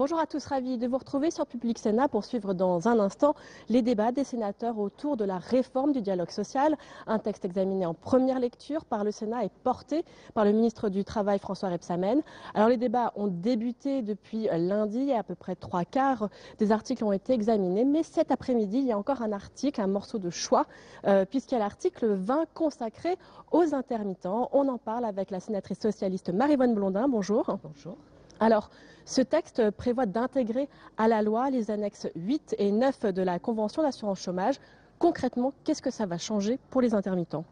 Bonjour à tous, ravi de vous retrouver sur Public Sénat pour suivre dans un instant les débats des sénateurs autour de la réforme du dialogue social. Un texte examiné en première lecture par le Sénat et porté par le ministre du Travail François Rebsamen. Alors les débats ont débuté depuis lundi et à peu près trois quarts des articles ont été examinés. Mais cet après-midi, il y a encore un article, un morceau de choix, euh, puisqu'il y a l'article 20 consacré aux intermittents. On en parle avec la sénatrice socialiste Marie-Vonne Blondin. Bonjour. Bonjour. Alors, ce texte prévoit d'intégrer à la loi les annexes 8 et 9 de la Convention d'assurance chômage. Concrètement, qu'est-ce que ça va changer pour les intermittents?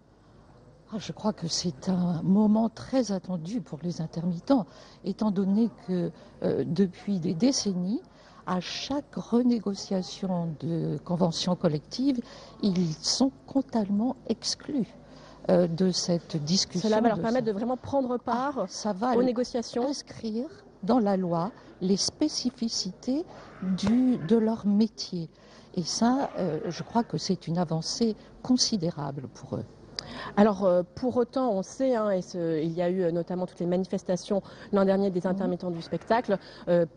Ah, je crois que c'est un moment très attendu pour les intermittents, étant donné que euh, depuis des décennies, à chaque renégociation de conventions collectives, ils sont totalement exclus euh, de cette discussion. Cela va leur permettre de vraiment prendre part ah, aux négociations. Inscrire dans la loi les spécificités du, de leur métier. Et ça, euh, je crois que c'est une avancée considérable pour eux. Alors, euh, pour autant, on sait, hein, et il y a eu euh, notamment toutes les manifestations l'an dernier des intermittents du spectacle,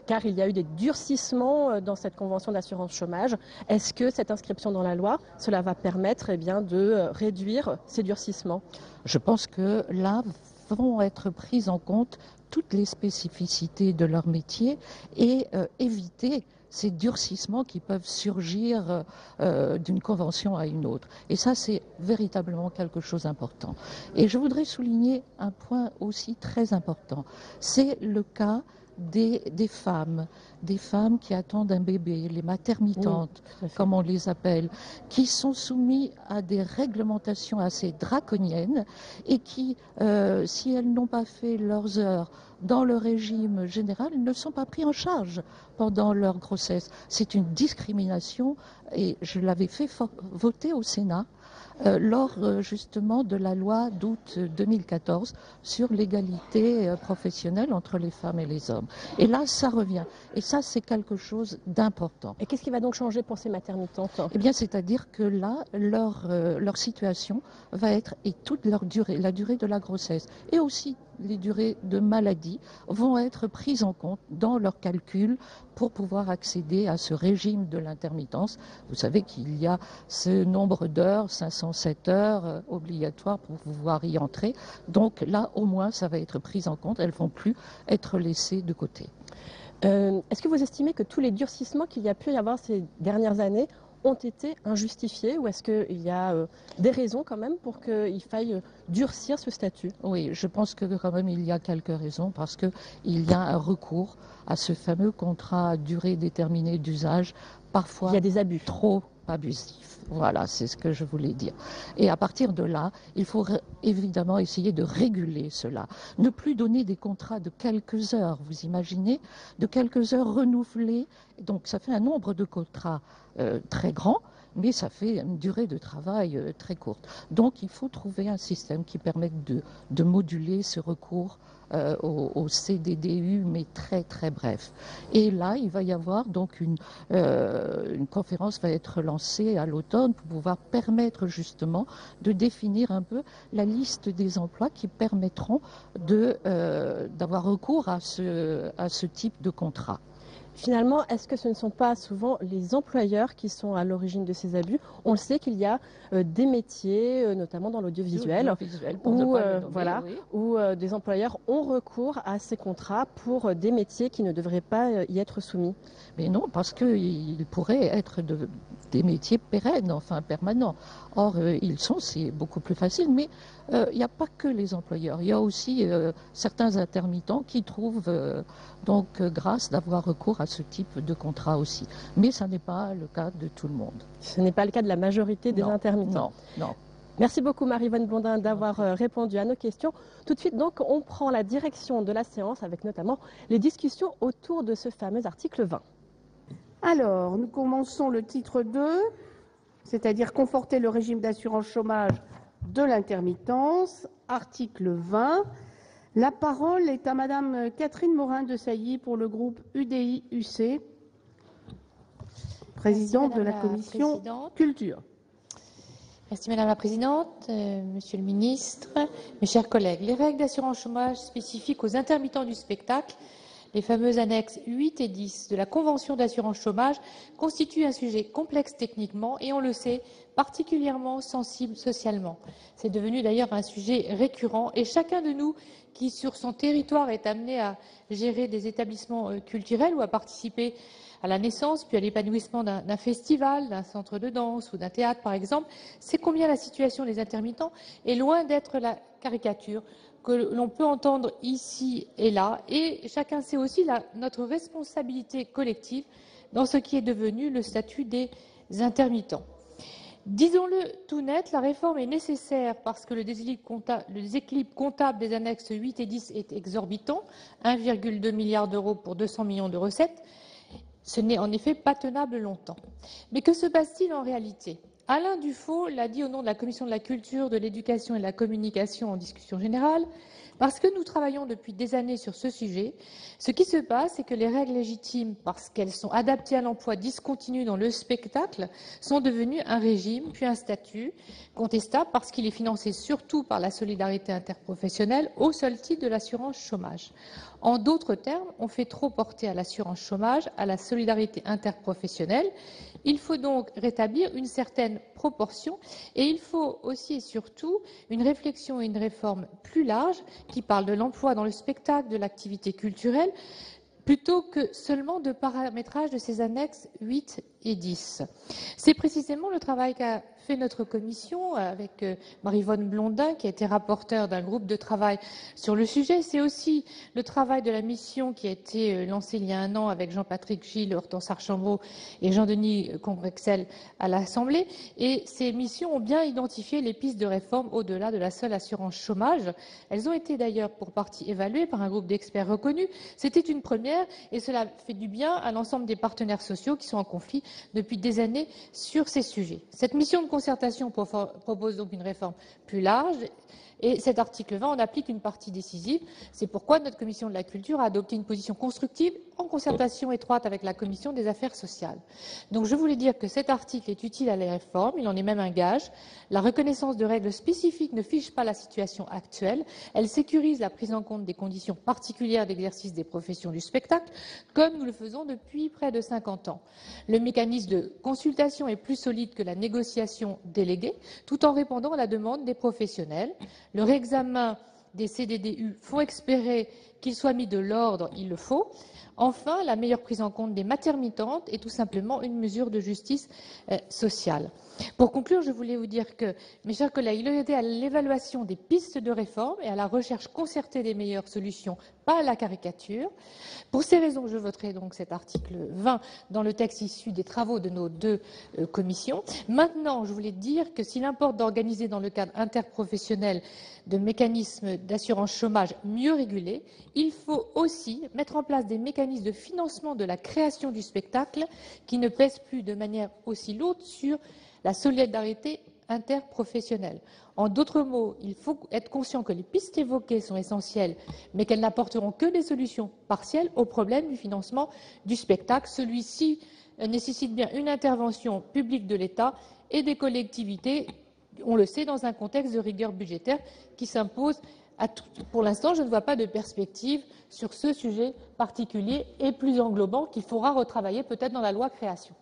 car il y a eu des durcissements dans cette convention d'assurance chômage. Est-ce que cette inscription dans la loi, cela va permettre eh bien, de réduire ces durcissements? Je pense que là vont être prises en compte toutes les spécificités de leur métier et euh, éviter ces durcissements qui peuvent surgir euh, d'une convention à une autre. Et ça, c'est véritablement quelque chose d'important. Et je voudrais souligner un point aussi très important. C'est le cas des, femmes, des femmes qui attendent un bébé, les maternitantes, comme on les appelle, qui sont soumises à des réglementations assez draconiennes et qui, euh, si elles n'ont pas fait leurs heures dans le régime général, ne sont pas pris en charge pendant leur grossesse. C'est une discrimination et je l'avais fait voter au Sénat lors euh, justement de la loi d'août 2014 sur l'égalité euh, professionnelle entre les femmes et les hommes. Et là, ça revient. Et ça, c'est quelque chose d'important. Et qu'est-ce qui va donc changer pour ces maternitantes Eh bien, c'est-à-dire que là, leur, leur situation va être, et toute leur durée, la durée de la grossesse, et aussi les durées de maladie vont être prises en compte dans leurs calculs pour pouvoir accéder à ce régime de l'intermittence. Vous savez qu'il y a ce nombre d'heures, 507 heures euh, obligatoires pour pouvoir y entrer. Donc là, au moins, ça va être pris en compte. Elles ne vont plus être laissées de côté. Euh, est-ce que vous estimez que tous les durcissements qu'il y a pu y avoir ces dernières années ont été injustifiés ou est-ce qu'il y a euh, des raisons quand même pour qu'il faille durcir ce statut? Oui, je pense que quand même il y a quelques raisons parce qu'il y a un recours à ce fameux contrat à durée déterminée d'usage. Parfois, il y a des abus. Trop abusif. Voilà, c'est ce que je voulais dire. Et à partir de là, il faut évidemment essayer de réguler cela. Ne plus donner des contrats de quelques heures, vous imaginez, de quelques heures renouvelées. Donc ça fait un nombre de contrats euh, très grand mais ça fait une durée de travail euh, très courte. Donc il faut trouver un système qui permette de, moduler ce recours euh, au, CDDU, mais très très bref. Et là, il va y avoir donc une, euh, une conférence va être lancée à l'automne pour pouvoir permettre justement de définir un peu la liste des emplois qui permettront d'avoir recours à ce type de contrat. Finalement, est-ce que ce ne sont pas souvent les employeurs qui sont à l'origine de ces abus? On le sait qu'il y a euh, des métiers, euh, notamment dans l'audiovisuel, où, euh, voilà, où des employeurs ont recours à ces contrats pour des métiers qui ne devraient pas y être soumis. Mais non, parce qu'ils pourraient être des métiers pérennes, enfin permanents. Or, ils sont, c'est beaucoup plus facile, mais il n'y a pas que les employeurs. Il y a aussi certains intermittents qui trouvent donc grâce d'avoir recours à ce type de contrat aussi. Mais ça n'est pas le cas de tout le monde. Ce n'est pas le cas de la majorité des intermittents. Non, non. Merci beaucoup Marie-Vonne Blondin d'avoir euh, répondu à nos questions. Tout de suite donc on prend la direction de la séance avec notamment les discussions autour de ce fameux article 20. Alors, nous commençons le titre 2, c'est-à-dire conforter le régime d'assurance chômage de l'intermittence, article 20. La parole est à Madame Catherine Morin de Sailly pour le groupe UDI-UC, présidente de la, commission culture. Merci Madame la Présidente, euh, Monsieur le Ministre, mes chers collègues. Les règles d'assurance chômage spécifiques aux intermittents du spectacle les fameuses annexes 8 et 10 de la Convention d'assurance chômage, constituent un sujet complexe techniquement et, on le sait, particulièrement sensible socialement. C'est devenu d'ailleurs un sujet récurrent et chacun de nous qui, sur son territoire, est amené à gérer des établissements euh, culturels ou à participer à la naissance puis à l'épanouissement d'un festival, d'un centre de danse ou d'un théâtre, par exemple, c'est combien la situation des intermittents est loin d'être la caricature que l'on peut entendre ici et là. Et chacun sait aussi notre responsabilité collective dans ce qui est devenu le statut des intermittents. Disons-le tout net, la réforme est nécessaire parce que le déséquilibre comptable, des annexes 8 et 10 est exorbitant, 1,2 milliard d'euros pour 200 millions de recettes. Ce n'est en effet pas tenable longtemps. Mais que se passe-t-il en réalité? Alain Dufaux l'a dit au nom de la Commission de la culture, de l'éducation et de la communication en discussion générale. Parce que nous travaillons depuis des années sur ce sujet, ce qui se passe, c'est que les règles légitimes, parce qu'elles sont adaptées à l'emploi discontinu dans le spectacle, sont devenues un régime puis un statut contestable parce qu'il est financé surtout par la solidarité interprofessionnelle au seul titre de l'assurance chômage. En d'autres termes, on fait trop porter à l'assurance chômage, à la solidarité interprofessionnelle. Il faut donc rétablir une certaine proportion et il faut aussi et surtout une réflexion et une réforme plus large qui parle de l'emploi dans le spectacle, de l'activité culturelle, plutôt que seulement de paramétrage de ces annexes 8 et 10. C'est précisément le travail qu'a notre commission avec euh, Marie-Vonne Blondin, qui a été rapporteure d'un groupe de travail sur le sujet. C'est aussi le travail de la mission qui a été euh, lancée il y a un an avec Jean-Patrick Gilles, Hortense Archambault et Jean-Denis Combrexel à l'Assemblée. Et ces missions ont bien identifié les pistes de réforme au-delà de la seule assurance chômage. Elles ont été d'ailleurs pour partie évaluées par un groupe d'experts reconnus. C'était une première et cela fait du bien à l'ensemble des partenaires sociaux qui sont en conflit depuis des années sur ces sujets. Cette mission de concertation propose donc une réforme plus large et cet article 20 en applique une partie décisive. C'est pourquoi notre commission de la culture a adopté une position constructive en concertation étroite avec la commission des affaires sociales. Donc je voulais dire que cet article est utile à la réforme, il en est même un gage. La reconnaissance de règles spécifiques ne fiche pas la situation actuelle, elle sécurise la prise en compte des conditions particulières d'exercice des professions du spectacle, comme nous le faisons depuis près de 50 ans. Le mécanisme de consultation est plus solide que la négociation déléguée, tout en répondant à la demande des professionnels. Le réexamen des CDDU faut espérer qu'il soit mis de l'ordre, il le faut. Enfin, la meilleure prise en compte des maternitantes est tout simplement une mesure de justice euh, sociale. Pour conclure, je voulais vous dire que, mes chers collègues, il été à l'évaluation des pistes de réforme et à la recherche concertée des meilleures solutions, pas à la caricature. Pour ces raisons, je voterai donc cet article 20 dans le texte issu des travaux de nos deux euh, commissions. Maintenant, je voulais dire que s'il importe d'organiser dans le cadre interprofessionnel de mécanismes d'assurance chômage mieux régulés, il faut aussi mettre en place des mécanismes de financement de la création du spectacle qui ne pèsent plus de manière aussi lourde sur la solidarité interprofessionnelle. En d'autres mots, il faut être conscient que les pistes évoquées sont essentielles, mais qu'elles n'apporteront que des solutions partielles au problème du financement du spectacle. Celui-ci nécessite bien une intervention publique de l'État et des collectivités, on le sait, dans un contexte de rigueur budgétaire qui s'impose tout. Pour l'instant, je ne vois pas de perspective sur ce sujet particulier et plus englobant qu'il faudra retravailler peut-être dans la loi création.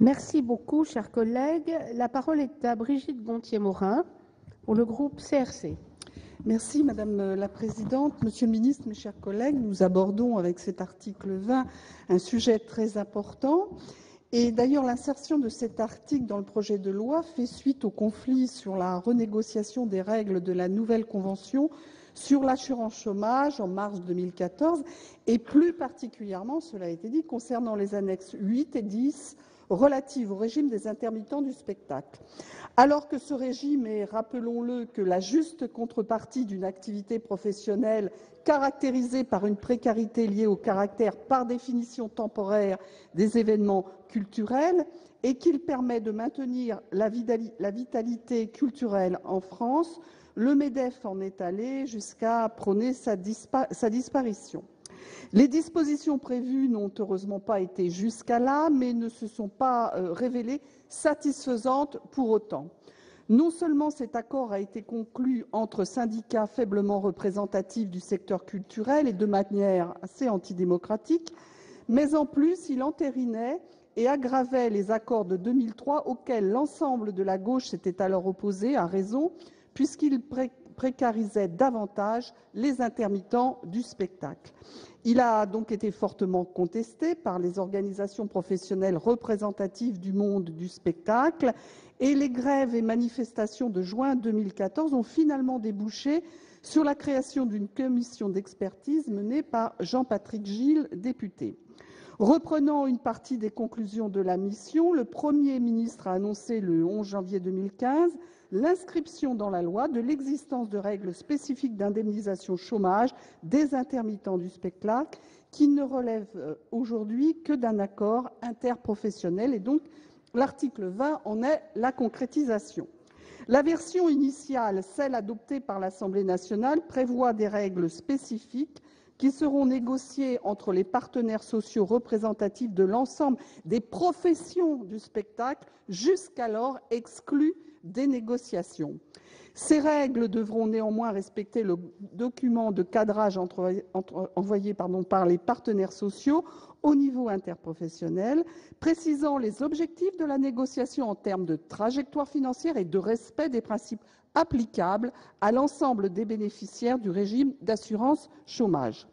Merci beaucoup, chers collègues. La parole est à Brigitte Gontier-Morin pour le groupe CRC. Merci Madame la Présidente. Monsieur le Ministre, mes chers collègues, nous abordons avec cet article 20 un sujet très important. D'ailleurs, l'insertion de cet article dans le projet de loi fait suite au conflit sur la renégociation des règles de la nouvelle convention sur l'assurance chômage en mars 2014 et plus particulièrement, cela a été dit, concernant les annexes 8 et 10 relative au régime des intermittents du spectacle. Alors que ce régime est, rappelons-le, que la juste contrepartie d'une activité professionnelle caractérisée par une précarité liée au caractère par définition temporaire des événements culturels et qu'il permet de maintenir la vitalité culturelle en France, le MEDEF en est allé jusqu'à prôner sa disparition. Les dispositions prévues n'ont heureusement pas été jusqu'à là, mais ne se sont pas euh, révélées satisfaisantes pour autant. Non seulement cet accord a été conclu entre syndicats faiblement représentatifs du secteur culturel et de manière assez antidémocratique, mais en plus il entérinait et aggravait les accords de 2003 auxquels l'ensemble de la gauche s'était alors opposé, à raison, puisqu'il précarisait davantage les intermittents du spectacle. Il a donc été fortement contesté par les organisations professionnelles représentatives du monde du spectacle et les grèves et manifestations de juin 2014 ont finalement débouché sur la création d'une commission d'expertise menée par Jean-Patrick Gilles, député. Reprenant une partie des conclusions de la mission, le Premier ministre a annoncé le 11 janvier 2015 l'inscription dans la loi de l'existence de règles spécifiques d'indemnisation chômage des intermittents du spectacle qui ne relèvent euh, aujourd'hui que d'un accord interprofessionnel et donc l'article 20 en est la concrétisation. La version initiale, celle adoptée par l'Assemblée nationale, prévoit des règles spécifiques qui seront négociés entre les partenaires sociaux représentatifs de l'ensemble des professions du spectacle, jusqu'alors exclues des négociations. Ces règles devront néanmoins respecter le document de cadrage envoyé par les partenaires sociaux au niveau interprofessionnel, précisant les objectifs de la négociation en termes de trajectoire financière et de respect des principes applicable à l'ensemble des bénéficiaires du régime d'assurance chômage.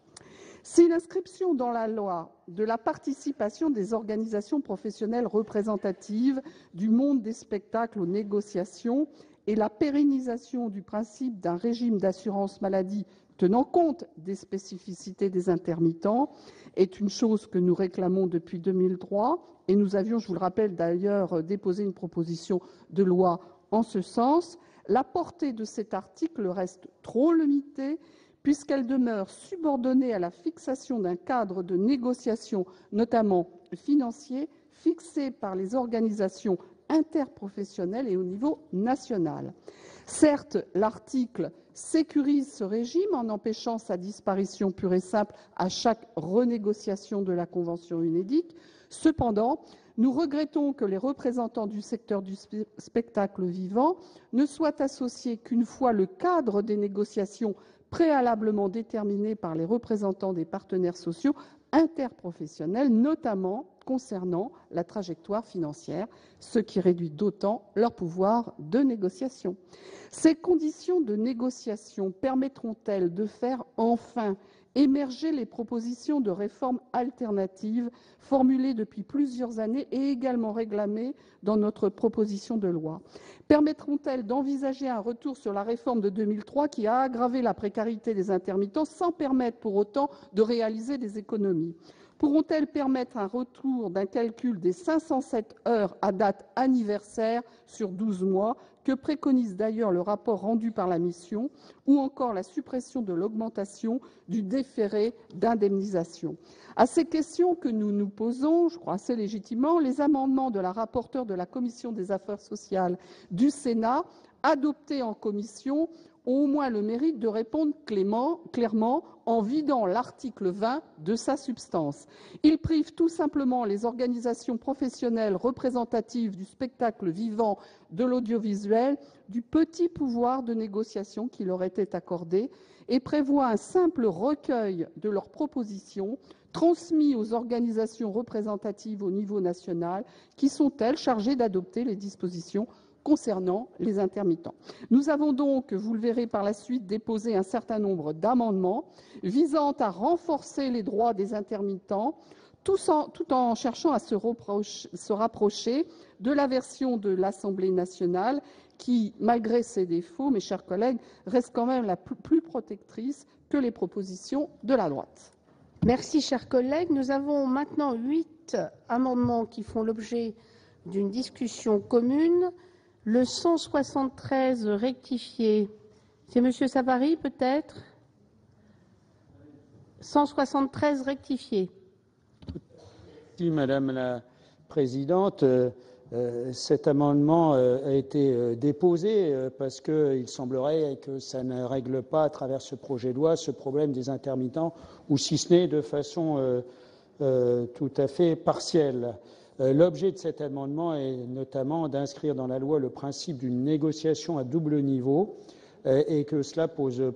Si l'inscription dans la loi de la participation des organisations professionnelles représentatives du monde des spectacles aux négociations et la pérennisation du principe d'un régime d'assurance maladie tenant compte des spécificités des intermittents est une chose que nous réclamons depuis 2003 et nous avions, je vous le rappelle d'ailleurs, déposé une proposition de loi en ce sens. La portée de cet article reste trop limitée puisqu'elle demeure subordonnée à la fixation d'un cadre de négociation, notamment financier, fixé par les organisations interprofessionnelles et au niveau national. Certes, l'article sécurise ce régime en empêchant sa disparition pure et simple à chaque renégociation de la convention UNEDIC. Cependant, nous regrettons que les représentants du secteur du spectacle vivant ne soient associés qu'une fois le cadre des négociations préalablement déterminé par les représentants des partenaires sociaux interprofessionnels, notamment concernant la trajectoire financière, ce qui réduit d'autant leur pouvoir de négociation. Ces conditions de négociation permettront-elles de faire enfin émerger les propositions de réformes alternatives formulées depuis plusieurs années et également réclamées dans notre proposition de loi? Permettront-elles d'envisager un retour sur la réforme de 2003 qui a aggravé la précarité des intermittents sans permettre pour autant de réaliser des économies? Pourront-elles permettre un retour d'un calcul des 507 heures à date anniversaire sur 12 mois, que préconise d'ailleurs le rapport rendu par la mission, ou encore la suppression de l'augmentation du déféré d'indemnisation. À ces questions que nous nous posons, je crois assez légitimement, les amendements de la rapporteure de la commission des affaires sociales du Sénat, adoptés en commission, ont au moins le mérite de répondre clairement en vidant l'article 20 de sa substance. Ils privent tout simplement les organisations professionnelles représentatives du spectacle vivant de l'audiovisuel du petit pouvoir de négociation qui leur était accordé et prévoient un simple recueil de leurs propositions transmis aux organisations représentatives au niveau national qui sont, elles, chargées d'adopter les dispositions concernant les intermittents. Nous avons donc, vous le verrez par la suite, déposé un certain nombre d'amendements visant à renforcer les droits des intermittents, tout en cherchant à se rapprocher de la version de l'Assemblée nationale qui, malgré ses défauts, mes chers collègues, reste quand même la plus protectrice que les propositions de la droite. Merci, chers collègues. Nous avons maintenant huit amendements qui font l'objet d'une discussion commune. Le 173 rectifié, c'est Monsieur Savary peut-être? 173 rectifié. Merci Madame la Présidente. Euh, cet amendement euh, a été euh, déposé parce qu'il semblerait que ça ne règle pas à travers ce projet de loi ce problème des intermittents, ou si ce n'est de façon tout à fait partielle. L'objet de cet amendement est notamment d'inscrire dans la loi le principe d'une négociation à double niveau et que cela pose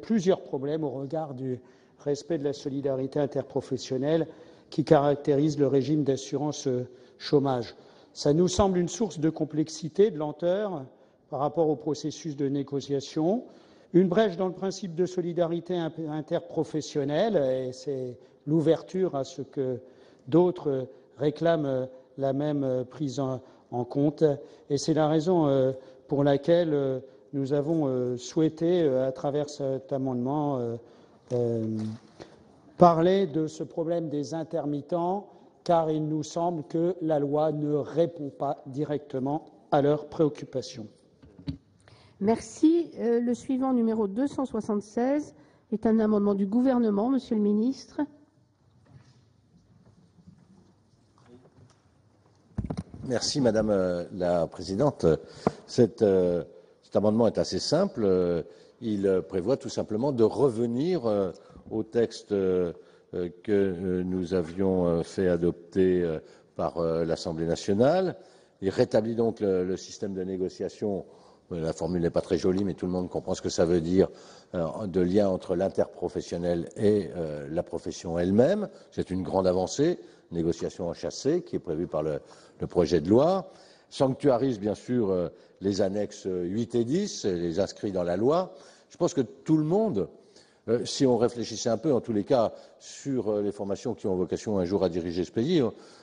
plusieurs problèmes au regard du respect de la solidarité interprofessionnelle qui caractérise le régime d'assurance chômage. Ça nous semble une source de complexité, de lenteur par rapport au processus de négociation, une brèche dans le principe de solidarité interprofessionnelle, et c'est l'ouverture à ce que d'autres réclament la même prise en, compte. Et c'est la raison euh, pour laquelle euh, nous avons euh, souhaité, à travers cet amendement, parler de ce problème des intermittents, car il nous semble que la loi ne répond pas directement à leurs préoccupations. Merci. Euh, le suivant, numéro 276, est un amendement du gouvernement, monsieur le ministre. Merci, madame euh, la présidente. Euh, cet amendement est assez simple. Il prévoit tout simplement de revenir au texte euh, que nous avions euh, fait adopter euh, par l'Assemblée nationale. Il rétablit donc le, système de négociation. La formule n'est pas très jolie, mais tout le monde comprend ce que ça veut dire de lien entre l'interprofessionnel et la profession elle-même. C'est une grande avancée. Négociation en chassé qui est prévue par le, projet de loi. Sanctuarise bien sûr les annexes 8 et 10, les inscrit dans la loi. Je pense que tout le monde euh, si on réfléchissait un peu, en tous les cas, sur euh, les formations qui ont vocation un jour à diriger ce pays,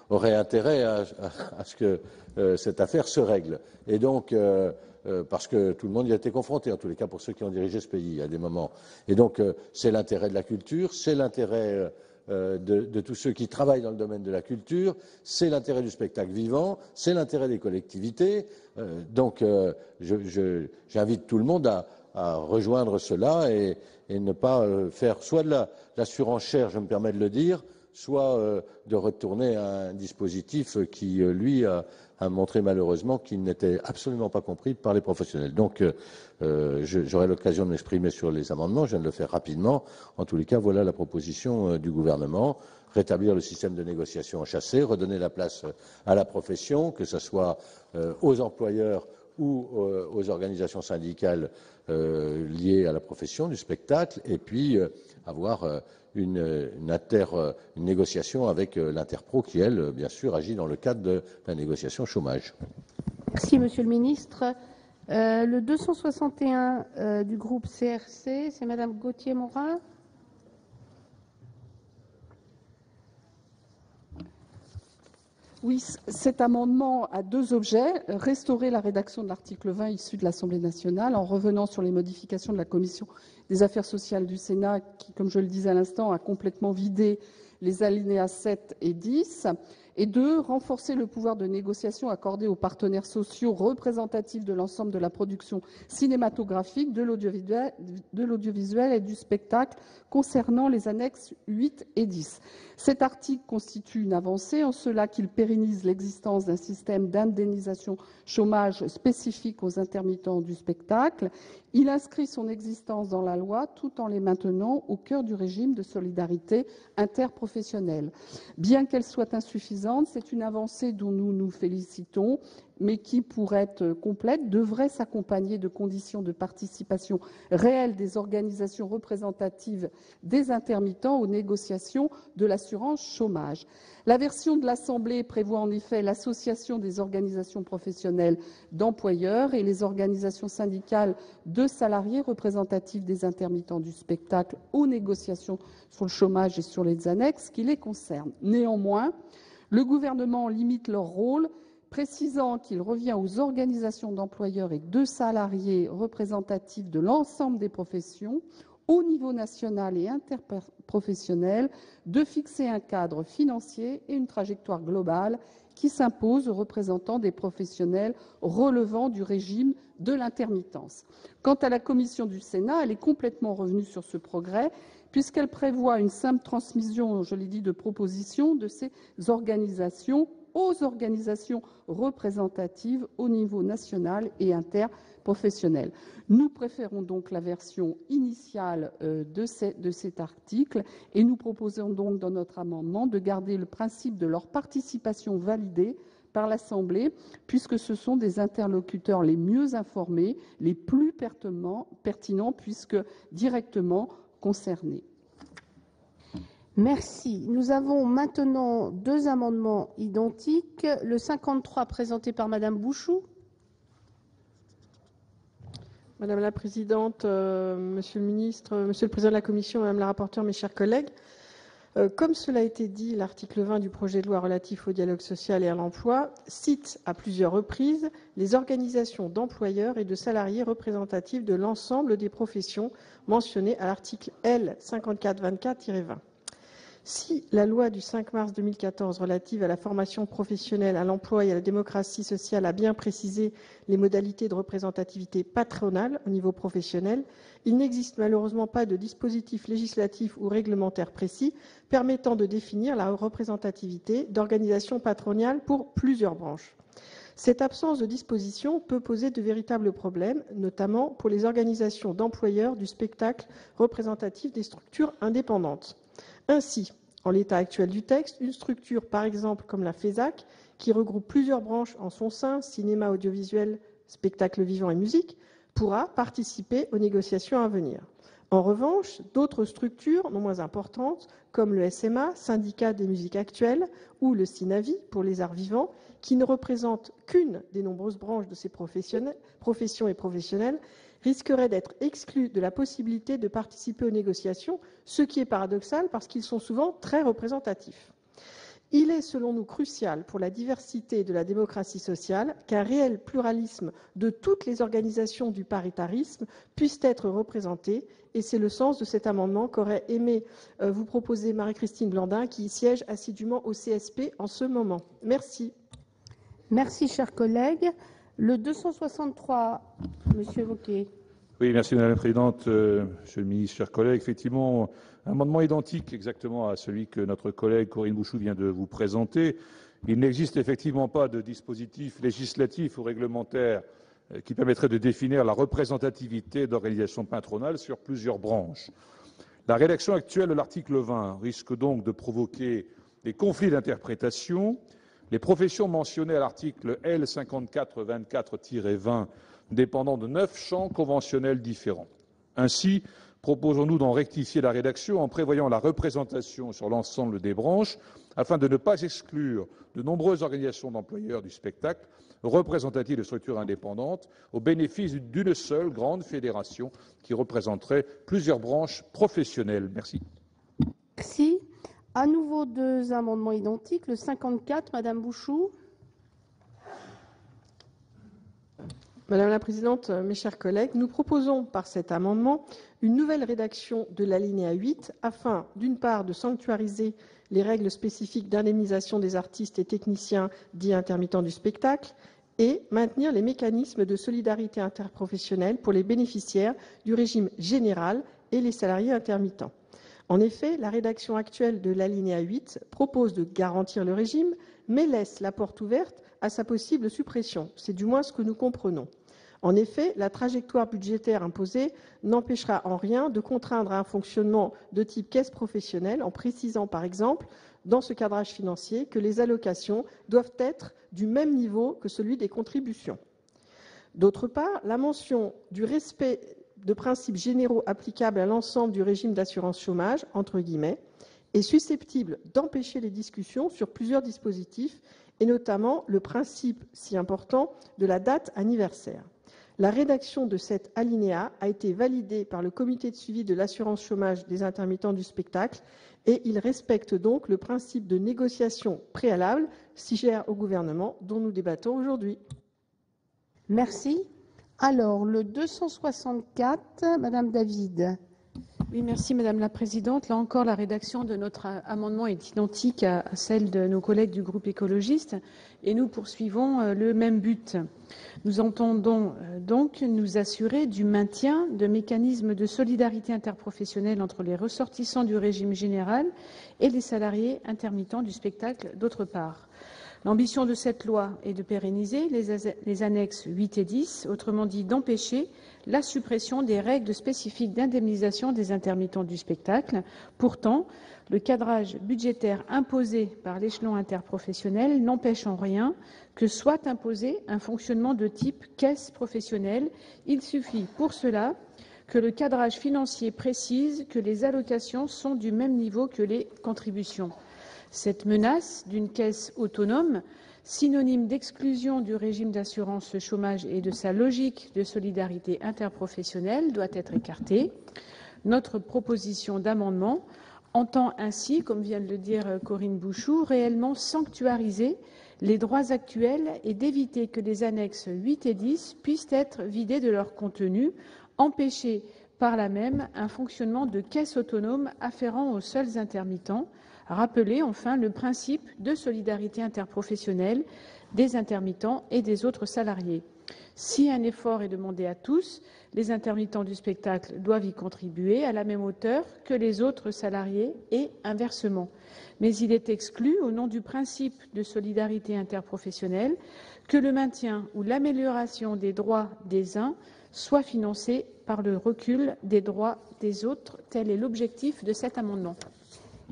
aurait intérêt à, ce que euh, cette affaire se règle. Parce que tout le monde y a été confronté, en tous les cas pour ceux qui ont dirigé ce pays à des moments. Et donc, c'est l'intérêt de la culture, c'est l'intérêt de, tous ceux qui travaillent dans le domaine de la culture, c'est l'intérêt du spectacle vivant, c'est l'intérêt des collectivités. donc, j'invite tout le monde à, rejoindre cela et, ne pas euh, faire soit de la, la, surenchère, je me permets de le dire, soit euh, de retourner à un dispositif qui, euh, lui, a, montré malheureusement qu'il n'était absolument pas compris par les professionnels. Donc, j'aurai l'occasion de m'exprimer sur les amendements. Je viens de le faire rapidement. En tous les cas, voilà la proposition du gouvernement rétablir le système de négociation en chassé, redonner la place à la profession, que ce soit aux employeurs ou aux organisations syndicales euh, liées à la profession du spectacle, et puis euh, avoir euh, une, négociation avec l'Interpro qui, elle, bien sûr, agit dans le cadre de la négociation chômage. Merci, Monsieur le Ministre. le 261 du groupe CRC, c'est Madame Gauthier-Morin. Oui, cet amendement a deux objets. Restaurer la rédaction de l'article 20 issu de l'Assemblée nationale en revenant sur les modifications de la commission des affaires sociales du Sénat qui, comme je le disais à l'instant, a complètement vidé les alinéas 7 et 10 et deux, renforcer le pouvoir de négociation accordé aux partenaires sociaux représentatifs de l'ensemble de la production cinématographique, de l'audiovisuel et du spectacle concernant les annexes 8 et 10. Cet article constitue une avancée en cela qu'il pérennise l'existence d'un système d'indemnisation chômage spécifique aux intermittents du spectacle. Il inscrit son existence dans la loi tout en les maintenant au cœur du régime de solidarité interprofessionnelle. Bien qu'elle soit insuffisante, c'est une avancée dont nous nous félicitons mais qui, pour être complète, devrait s'accompagner de conditions de participation réelle des organisations représentatives des intermittents aux négociations de l'assurance chômage. La version de l'Assemblée prévoit en effet l'association des organisations professionnelles d'employeurs et les organisations syndicales de salariés représentatives des intermittents du spectacle aux négociations sur le chômage et sur les annexes qui les concernent. Néanmoins, le Gouvernement limite leur rôle précisant qu'il revient aux organisations d'employeurs et de salariés représentatifs de l'ensemble des professions, au niveau national et interprofessionnel, de fixer un cadre financier et une trajectoire globale qui s'imposent aux représentants des professionnels relevant du régime de l'intermittence. Quant à la commission du Sénat, elle est complètement revenue sur ce progrès puisqu'elle prévoit une simple transmission, je l'ai dit, de propositions de ces organisations aux organisations représentatives au niveau national et interprofessionnel. Nous préférons donc la version initiale euh, de, de cet article et nous proposons donc dans notre amendement de garder le principe de leur participation validée par l'Assemblée, puisque ce sont des interlocuteurs les mieux informés, les plus pertinents, puisque directement concernés. Merci. Nous avons maintenant deux amendements identiques. Le 53 présenté par Madame Bouchou. Madame la présidente, euh, monsieur le ministre, monsieur le président de la commission, madame la rapporteure, mes chers collègues, euh, comme cela a été dit, l'article 20 du projet de loi relatif au dialogue social et à l'emploi cite à plusieurs reprises les organisations d'employeurs et de salariés représentatives de l'ensemble des professions mentionnées à l'article L. 5424-20. Si la loi du 5 mars 2014 relative à la formation professionnelle, à l'emploi et à la démocratie sociale a bien précisé les modalités de représentativité patronale au niveau professionnel, il n'existe malheureusement pas de dispositif législatif ou réglementaire précis permettant de définir la représentativité d'organisations patronales pour plusieurs branches. Cette absence de disposition peut poser de véritables problèmes, notamment pour les organisations d'employeurs du spectacle représentatif des structures indépendantes. Ainsi, en l'état actuel du texte, une structure, par exemple comme la FESAC, qui regroupe plusieurs branches en son sein, cinéma, audiovisuel, spectacle vivant et musique, pourra participer aux négociations à venir. En revanche, d'autres structures non moins importantes, comme le SMA, syndicat des musiques actuelles, ou le SINAVI pour les arts vivants, qui ne représentent qu'une des nombreuses branches de ces professions et professionnels, risqueraient d'être exclus de la possibilité de participer aux négociations, ce qui est paradoxal parce qu'ils sont souvent très représentatifs. Il est, selon nous, crucial pour la diversité de la démocratie sociale qu'un réel pluralisme de toutes les organisations du paritarisme puisse être représenté, et c'est le sens de cet amendement qu'aurait aimé euh, vous proposer Marie-Christine Blandin, qui siège assidûment au CSP en ce moment. Merci. Merci, chers collègues. Le 263, Monsieur Wauquiez. Madame la Présidente, euh, Monsieur le Ministre, chers collègues. Effectivement, un amendement identique exactement à celui que notre collègue Corinne Bouchou vient de vous présenter. Il n'existe effectivement pas de dispositif législatif ou réglementaire euh, qui permettrait de définir la représentativité d'organisations patronales sur plusieurs branches. La rédaction actuelle de l'article 20 risque donc de provoquer des conflits d'interprétation les professions mentionnées à l'article L 5424-20 dépendant de neuf champs conventionnels différents. Ainsi, proposons-nous d'en rectifier la rédaction en prévoyant la représentation sur l'ensemble des branches afin de ne pas exclure de nombreuses organisations d'employeurs du spectacle représentatives de structures indépendantes au bénéfice d'une seule grande fédération qui représenterait plusieurs branches professionnelles. Merci. Merci. À nouveau deux amendements identiques. Le 54, Madame Bouchou. Madame la présidente, mes chers collègues, nous proposons par cet amendement une nouvelle rédaction de l'alinéa 8 afin, d'une part, de sanctuariser les règles spécifiques d'indemnisation des artistes et techniciens dits intermittents du spectacle et maintenir les mécanismes de solidarité interprofessionnelle pour les bénéficiaires du régime général et les salariés intermittents. En effet, la rédaction actuelle de l'alinéa 8 propose de garantir le régime, mais laisse la porte ouverte à sa possible suppression. C'est du moins ce que nous comprenons. En effet, la trajectoire budgétaire imposée n'empêchera en rien de contraindre à un fonctionnement de type caisse professionnelle, en précisant par exemple, dans ce cadrage financier, que les allocations doivent être du même niveau que celui des contributions. D'autre part, la mention du respect de principes généraux applicables à l'ensemble du régime d'assurance chômage, entre guillemets, est susceptible d'empêcher les discussions sur plusieurs dispositifs, et notamment le principe si important de la date anniversaire. La rédaction de cet alinéa a été validée par le comité de suivi de l'assurance chômage des intermittents du spectacle et il respecte donc le principe de négociation préalable si cher au gouvernement dont nous débattons aujourd'hui. Merci. Alors, le 264, Madame David. Merci Madame la Présidente. Là encore, la rédaction de notre amendement est identique à celle de nos collègues du groupe écologiste et nous poursuivons euh, le même but. Nous entendons euh, donc nous assurer du maintien de mécanismes de solidarité interprofessionnelle entre les ressortissants du régime général et les salariés intermittents du spectacle d'autre part. L'ambition de cette loi est de pérenniser les, annexes 8 et 10, autrement dit d'empêcher la suppression des règles spécifiques d'indemnisation des intermittents du spectacle. Pourtant, le cadrage budgétaire imposé par l'échelon interprofessionnel n'empêche en rien que soit imposé un fonctionnement de type caisse professionnelle. Il suffit pour cela que le cadrage financier précise que les allocations sont du même niveau que les contributions. Cette menace d'une caisse autonome, synonyme d'exclusion du régime d'assurance chômage et de sa logique de solidarité interprofessionnelle, doit être écartée. Notre proposition d'amendement entend ainsi, comme vient de le dire Corinne Bouchou, réellement sanctuariser les droits actuels et d'éviter que les annexes 8 et 10 puissent être vidées de leur contenu, empêcher par là même un fonctionnement de caisse autonome afférent aux seuls intermittents, rappeler enfin le principe de solidarité interprofessionnelle des intermittents et des autres salariés. Si un effort est demandé à tous, les intermittents du spectacle doivent y contribuer à la même hauteur que les autres salariés et inversement. Mais il est exclu, au nom du principe de solidarité interprofessionnelle, que le maintien ou l'amélioration des droits des uns soit financé par le recul des droits des autres. Tel est l'objectif de cet amendement.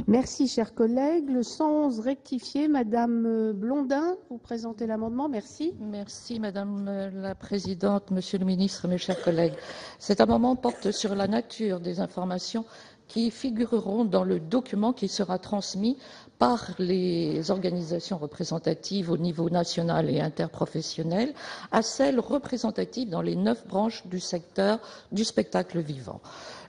Merci, chers collègues. Le 111 rectifié, Madame Blondin, vous présentez l'amendement. Merci. Merci, Madame la Présidente, Monsieur le Ministre, mes chers collègues. Cet amendement porte sur la nature des informations qui figureront dans le document qui sera transmis par les organisations représentatives au niveau national et interprofessionnel à celles représentatives dans les neuf branches du secteur du spectacle vivant.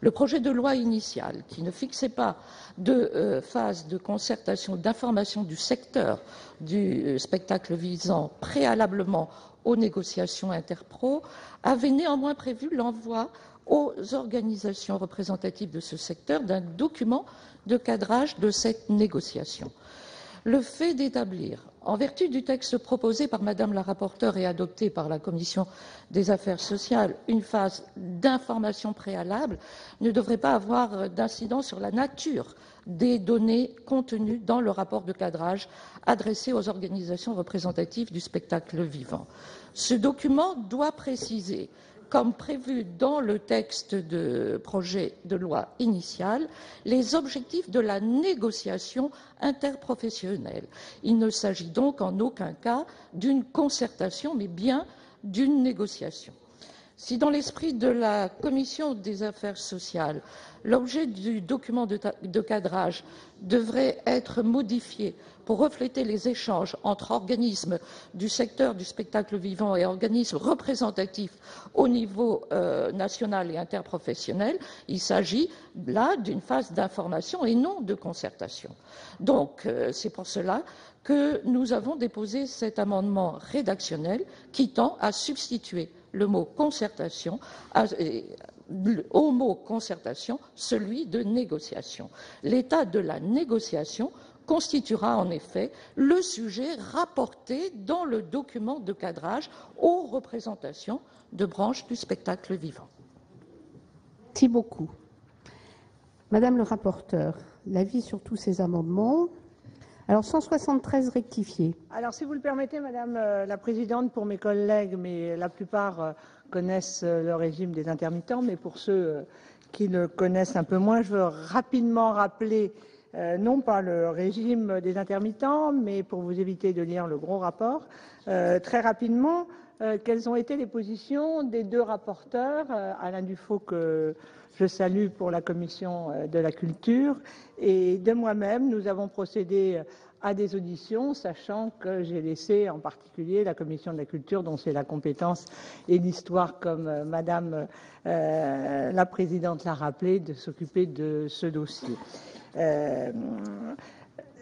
Le projet de loi initial, qui ne fixait pas de euh, phase de concertation d'information du secteur du euh, spectacle vivant préalablement aux négociations interpro, avait néanmoins prévu l'envoi aux organisations représentatives de ce secteur d'un document de cadrage de cette négociation. Le fait d'établir, en vertu du texte proposé par Madame la rapporteure et adopté par la Commission des affaires sociales, une phase d'information préalable ne devrait pas avoir d'incidence sur la nature des données contenues dans le rapport de cadrage adressé aux organisations représentatives du spectacle vivant. Ce document doit préciser comme prévu dans le texte de projet de loi initial, les objectifs de la négociation interprofessionnelle. Il ne s'agit donc en aucun cas d'une concertation, mais bien d'une négociation. Si dans l'esprit de la commission des affaires sociales, l'objet du document de, cadrage devrait être modifié pour refléter les échanges entre organismes du secteur du spectacle vivant et organismes représentatifs au niveau euh, national et interprofessionnel, il s'agit là d'une phase d'information et non de concertation. Donc, euh, c'est pour cela que nous avons déposé cet amendement rédactionnel qui tend à substituer le mot concertation au mot concertation celui de négociation. L'état de la négociation constituera en effet le sujet rapporté dans le document de cadrage aux représentations de branches du spectacle vivant. Merci beaucoup. Madame le rapporteur, l'avis sur tous ces amendements? Alors 173 rectifiés. Alors si vous le permettez, Madame euh, la Présidente, pour mes collègues, mais la plupart euh, connaissent euh, le régime des intermittents, mais pour ceux qui le connaissent un peu moins, je veux rapidement rappeler euh, non pas le régime des intermittents, mais pour vous éviter de lire le gros rapport, euh, très rapidement, euh, quelles ont été les positions des deux rapporteurs, Alain Dufaux que je salue pour la commission de la culture, et de moi-même. Nous avons procédé à des auditions, sachant que j'ai laissé en particulier la commission de la culture, dont c'est la compétence et l'histoire, comme Madame la Présidente l'a rappelé, de s'occuper de ce dossier. Euh,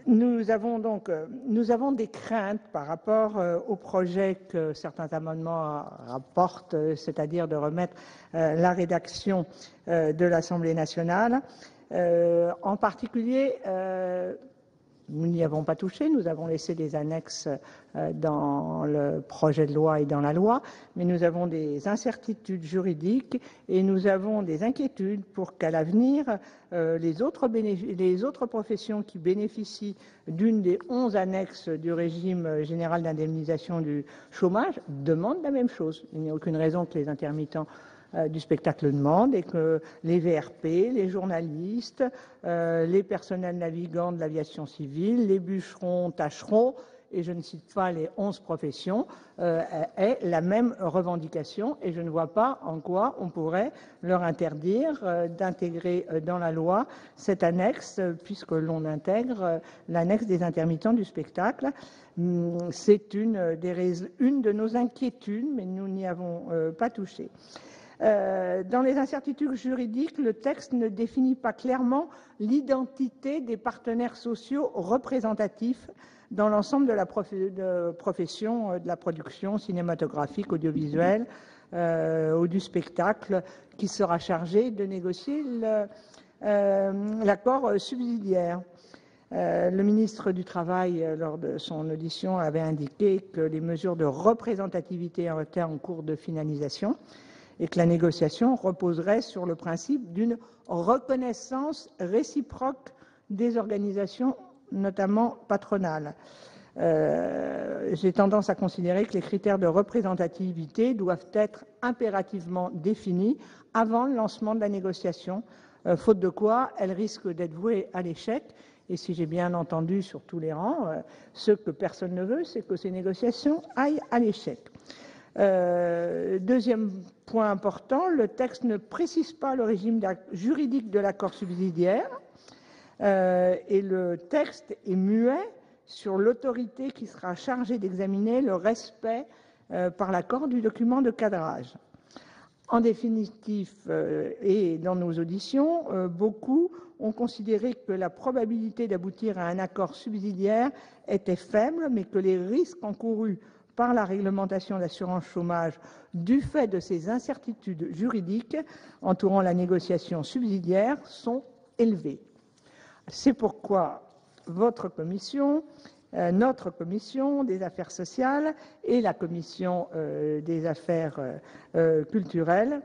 nous avons donc nous avons des craintes par rapport euh, au projet que certains amendements rapportent, c'est-à-dire de remettre euh, la rédaction de l'Assemblée nationale. en particulier, nous n'y avons pas touché, nous avons laissé des annexes euh, dans le projet de loi et dans la loi, mais nous avons des incertitudes juridiques et nous avons des inquiétudes pour qu'à l'avenir, euh, les, autres professions qui bénéficient d'une des onze annexes du régime général d'indemnisation du chômage demandent la même chose. Il n'y a aucune raison que les intermittents du spectacle demande et que les VRP, les journalistes, euh, les personnels navigants de l'aviation civile, les bûcherons, tâcherons, et je ne cite pas les onze professions, euh, la même revendication et je ne vois pas en quoi on pourrait leur interdire d'intégrer dans la loi cette annexe puisque l'on intègre l'annexe des intermittents du spectacle. Hum, c'est une, une de nos inquiétudes, mais nous n'y avons pas touché. Euh, dans les incertitudes juridiques, le texte ne définit pas clairement l'identité des partenaires sociaux représentatifs dans l'ensemble de la profession euh, de la production cinématographique, audiovisuelle euh, ou du spectacle qui sera chargé de négocier l'accord subsidiaire. le ministre du Travail, lors de son audition, avait indiqué que les mesures de représentativité étaient en cours de finalisation et que la négociation reposerait sur le principe d'une reconnaissance réciproque des organisations, notamment patronales. Euh, j'ai tendance à considérer que les critères de représentativité doivent être impérativement définis avant le lancement de la négociation, euh, faute de quoi elle risque d'être vouée à l'échec. Et si j'ai bien entendu sur tous les rangs, euh, ce que personne ne veut, c'est que ces négociations aillent à l'échec. Euh, deuxième point important, le texte ne précise pas le régime juridique de l'accord subsidiaire euh, et le texte est muet sur l'autorité qui sera chargée d'examiner le respect euh, par l'accord du document de cadrage. En définitive, et dans nos auditions, beaucoup ont considéré que la probabilité d'aboutir à un accord subsidiaire était faible, mais que les risques encourus par la réglementation d'assurance chômage du fait de ces incertitudes juridiques entourant la négociation subsidiaire sont élevés. C'est pourquoi votre commission, euh, notre commission des affaires sociales et la commission euh, des affaires euh, culturelles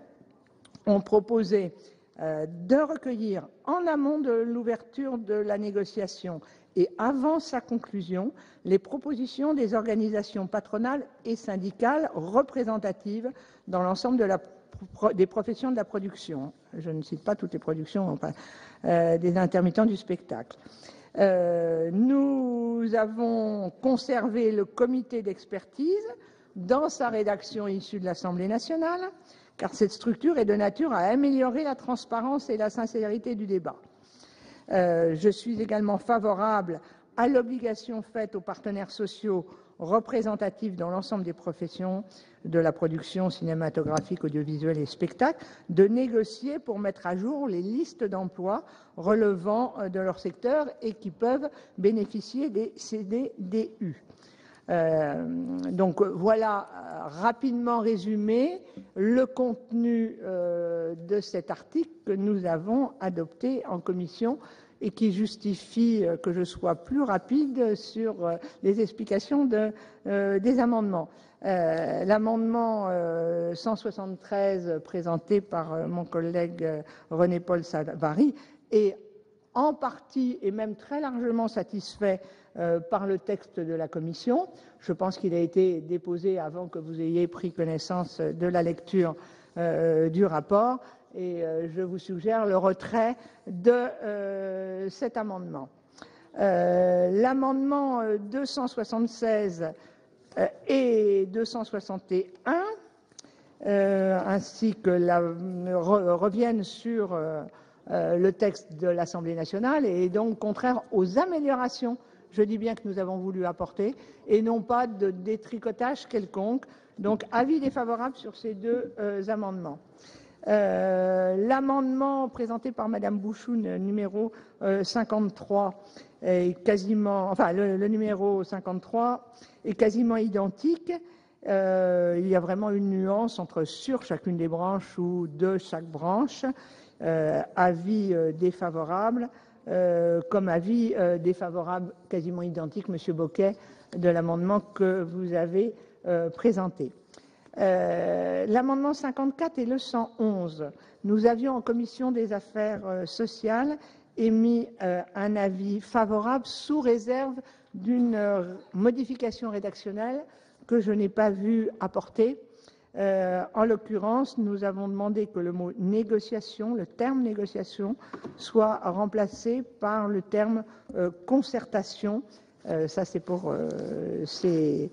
ont proposé de recueillir en amont de l'ouverture de la négociation et avant sa conclusion les propositions des organisations patronales et syndicales représentatives dans l'ensemble des professions de la production. Je ne cite pas toutes les productions euh, des intermittents du spectacle. Euh, nous avons conservé le comité d'expertise dans sa rédaction issue de l'Assemblée nationale, car cette structure est de nature à améliorer la transparence et la sincérité du débat. Euh, je suis également favorable à l'obligation faite aux partenaires sociaux représentatifs dans l'ensemble des professions de la production cinématographique, audiovisuelle et spectacle de négocier pour mettre à jour les listes d'emplois relevant euh, de leur secteur et qui peuvent bénéficier des CDDU. Euh, donc voilà rapidement résumé le contenu de cet article que nous avons adopté en commission et qui justifie euh, que je sois plus rapide sur euh, les explications euh, des amendements. L'amendement 173 présenté par mon collègue René-Paul Savary est en partie et même très largement satisfait par le texte de la Commission. Je pense qu'il a été déposé avant que vous ayez pris connaissance de la lecture du rapport et euh, je vous suggère le retrait de euh, cet amendement. Euh, l'amendement 276 et 261 ainsi que la, reviennent sur le texte de l'Assemblée nationale et donc contraire aux améliorations, je dis bien que nous avons voulu apporter, et non pas de détricotage quelconque. Donc avis défavorable sur ces deux amendements. Euh, l'amendement présenté par Madame Bouchoun, numéro 53, euh, est quasiment, enfin le, numéro 53 est quasiment identique. Euh, il y a vraiment une nuance entre sur chacune des branches ou de chaque branche. avis défavorable. Comme avis défavorable quasiment identique, Monsieur Boquet, de l'amendement que vous avez présenté. L'amendement 54 et le 111. Nous avions en commission des affaires sociales émis un avis favorable sous réserve d'une modification rédactionnelle que je n'ai pas vu apporter. En l'occurrence, nous avons demandé que le mot négociation, le terme négociation, soit remplacé par le terme concertation. ça, c'est pour ces,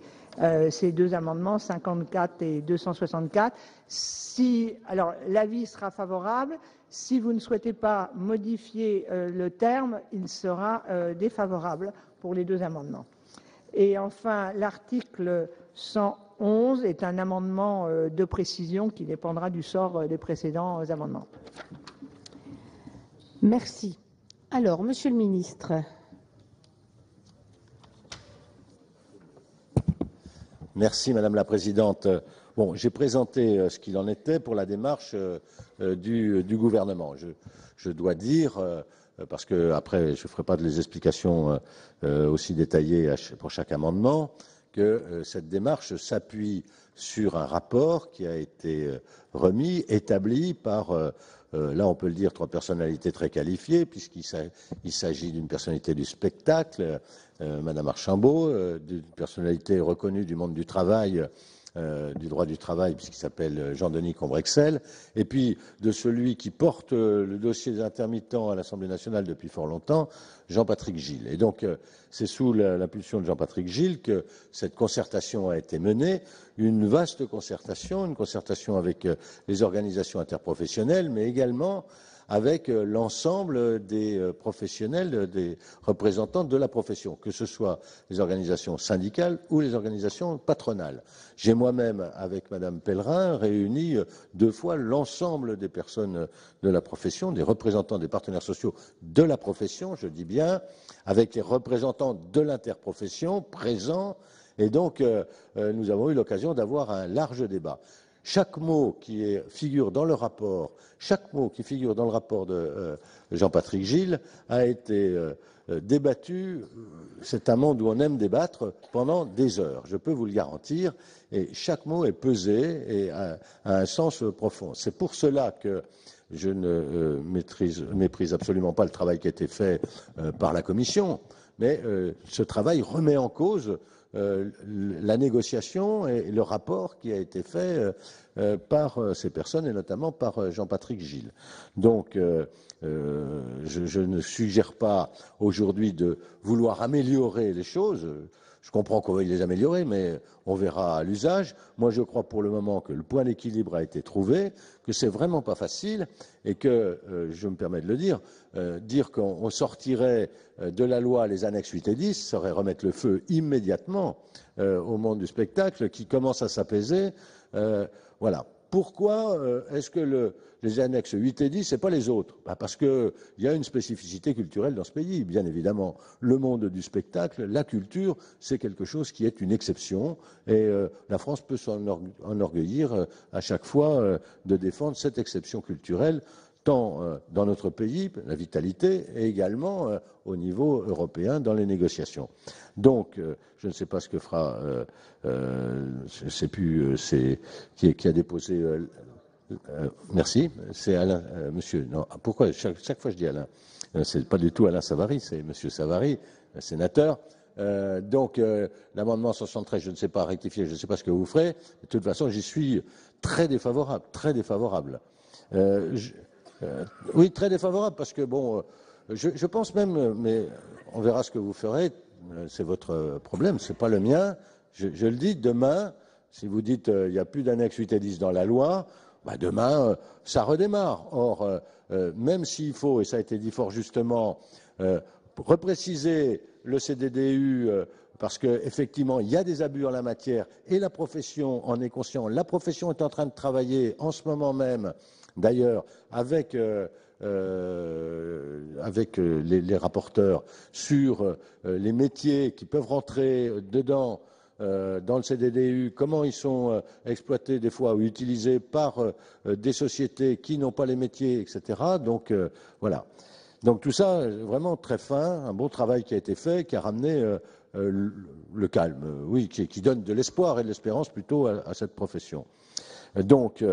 ces, deux amendements, 54 et 264. Si, alors, l'avis sera favorable. Si vous ne souhaitez pas modifier le terme, il sera défavorable pour les deux amendements. Et enfin, l'article 111 est un amendement de précision qui dépendra du sort des précédents amendements. Merci. Alors, Monsieur le ministre. Merci, Madame la Présidente. Bon, j'ai présenté ce qu'il en était pour la démarche du, du, gouvernement. Je, je dois dire euh, parce que après je ne ferai pas des explications euh, euh, aussi détaillées pour chaque amendement, que cette démarche s'appuie sur un rapport qui a été remis, établi par, là on peut le dire, trois personnalités très qualifiées, puisqu'il s'agit d'une personnalité du spectacle, Madame Archambault, d'une personnalité reconnue du monde du travail, euh, du droit du travail, puisqu'il s'appelle Jean-Denis Combrexel, et puis de celui qui porte euh, le dossier des intermittents à l'Assemblée nationale depuis fort longtemps, Jean-Patrick Gilles. Et donc, euh, c'est sous l'impulsion de Jean-Patrick Gilles que cette concertation a été menée, une vaste concertation, une concertation avec les organisations interprofessionnelles, mais également avec euh, l'ensemble des euh, professionnels, des représentants de la profession, que ce soit les organisations syndicales ou les organisations patronales. J'ai moi-même, avec Madame Pellerin, réuni euh, deux fois l'ensemble des personnes de la profession, des représentants des partenaires sociaux de la profession, je dis bien, avec les représentants de l'interprofession présents, et donc nous avons eu l'occasion d'avoir un large débat. Chaque mot qui figure dans le rapport, chaque mot qui figure dans le rapport de euh, Jean-Patrick Gilles a été euh, euh, débattu. C'est un monde où on aime débattre pendant des heures, je peux vous le garantir, et chaque mot est pesé et a, un sens profond. C'est pour cela que je ne méprise absolument pas le travail qui a été fait par la Commission, mais ce travail remet en cause la négociation et le rapport qui a été fait euh, euh, par ces personnes et notamment par Jean-Patrick Gilles. Donc, je, ne suggère pas aujourd'hui de vouloir améliorer les choses. Je comprends qu'on veuille les améliorer, mais on verra à l'usage. Moi, je crois pour le moment que le point d'équilibre a été trouvé, que c'est vraiment pas facile et que, euh, je me permets de le dire, euh, dire qu'on sortirait euh, de la loi les annexes 8 et 10 serait remettre le feu immédiatement au monde du spectacle qui commence à s'apaiser. voilà. Pourquoi est-ce que le, les annexes 8 et 10, ce n'est pas les autres. Bah, parce qu'il y a une spécificité culturelle dans ce pays, bien évidemment. Le monde du spectacle, la culture, c'est quelque chose qui est une exception. Et euh, la France peut s'en enorgueillir euh, à chaque fois euh, de défendre cette exception culturelle tant dans notre pays, la vitalité, et également au niveau européen dans les négociations. Donc, je ne sais pas ce que fera, je ne sais plus, c'est qui, a déposé euh, merci. C'est Alain, euh, monsieur. Non, pourquoi? Chaque, fois je dis Alain euh, C'est pas du tout Alain Savary, c'est monsieur Savary, sénateur. donc, l'amendement 73, je ne sais pas rectifier, je ne sais pas ce que vous ferez. De toute façon, j'y suis très défavorable, très défavorable. oui, très défavorable parce que bon, je, pense même, mais on verra ce que vous ferez. C'est votre problème, c'est pas le mien. Je, je, le dis demain. Si vous dites il n'y a plus d'annexe 8 et 10 dans la loi, bah, demain, euh, ça redémarre. Or, euh, euh, même s'il faut, et ça a été dit fort justement, repréciser le CDDU parce qu'effectivement, il y a des abus en la matière et la profession en est conscient. La profession est en train de travailler en ce moment même, d'ailleurs, avec les, rapporteurs sur les métiers qui peuvent rentrer dedans euh, dans le CDDU, comment ils sont euh, exploités des fois ou utilisés par euh, des sociétés qui n'ont pas les métiers, etc. Donc voilà. Donc tout ça, vraiment très fin, un bon travail qui a été fait, qui a ramené le calme, oui, qui, donne de l'espoir et de l'espérance plutôt à, cette profession. Donc,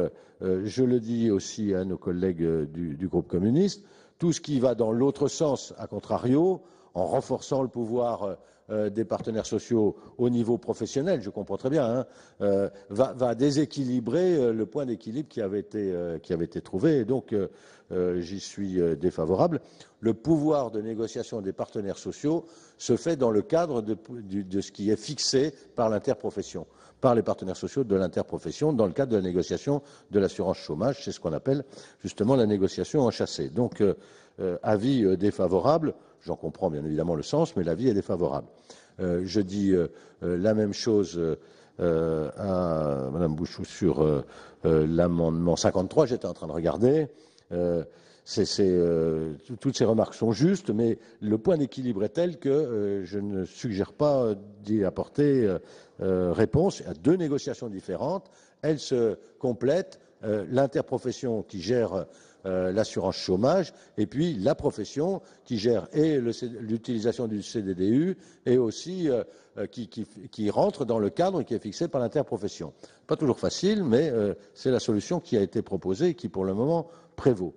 je le dis aussi à nos collègues du groupe communiste, tout ce qui va dans l'autre sens, à contrario, en renforçant le pouvoir euh, des partenaires sociaux au niveau professionnel, je comprends très bien, hein, euh, va, déséquilibrer euh, le point d'équilibre qui, avait été, trouvé. Et donc, j'y suis défavorable. Le pouvoir de négociation des partenaires sociaux se fait dans le cadre de, de ce qui est fixé par l'interprofession par les partenaires sociaux de l'interprofession dans le cadre de la négociation de l'assurance chômage. C'est ce qu'on appelle justement la négociation en chassé. Donc, avis défavorable. J'en comprends bien évidemment le sens, mais l'avis est défavorable. Euh, je dis euh, euh, la même chose à Mme Bouchou sur l'amendement 53. J'étais en train de regarder. toutes ces remarques sont justes, mais le point d'équilibre est tel que je ne suggère pas d'y apporter réponse à deux négociations différentes. Elles se complètent. L'interprofession qui gère euh, l'assurance chômage, et puis la profession qui gère et l'utilisation du CDDU et aussi euh, euh, qui, rentre dans le cadre qui est fixé par l'interprofession. Pas toujours facile, mais c'est la solution qui a été proposée et qui pour le moment prévaut.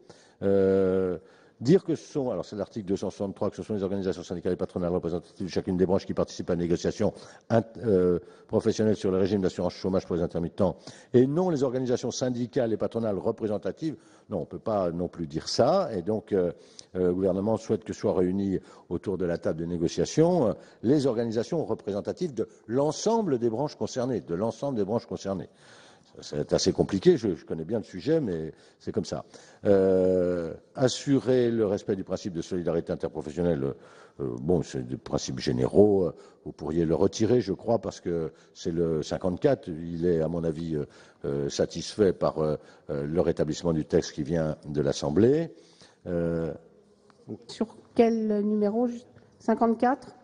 Dire que ce sont, alors c'est l'article 263, que ce sont les organisations syndicales et patronales représentatives de chacune des branches qui participent à la négociation euh, professionnelle sur le régime d'assurance chômage pour les intermittents, et non les organisations syndicales et patronales représentatives. Non, on ne peut pas non plus dire ça, et donc euh, euh, le gouvernement souhaite que soient réunies autour de la table de négociation les organisations représentatives de l'ensemble des branches concernées, de l'ensemble des branches concernées. C'est assez compliqué, je, connais bien le sujet, mais c'est comme ça. Euh, assurer le respect du principe de solidarité interprofessionnelle, euh, bon, c'est des principes généraux. Vous pourriez le retirer, je crois, parce que c'est le 54. Il est, à mon avis, euh, satisfait par le rétablissement du texte qui vient de l'Assemblée. Sur quel numéro 54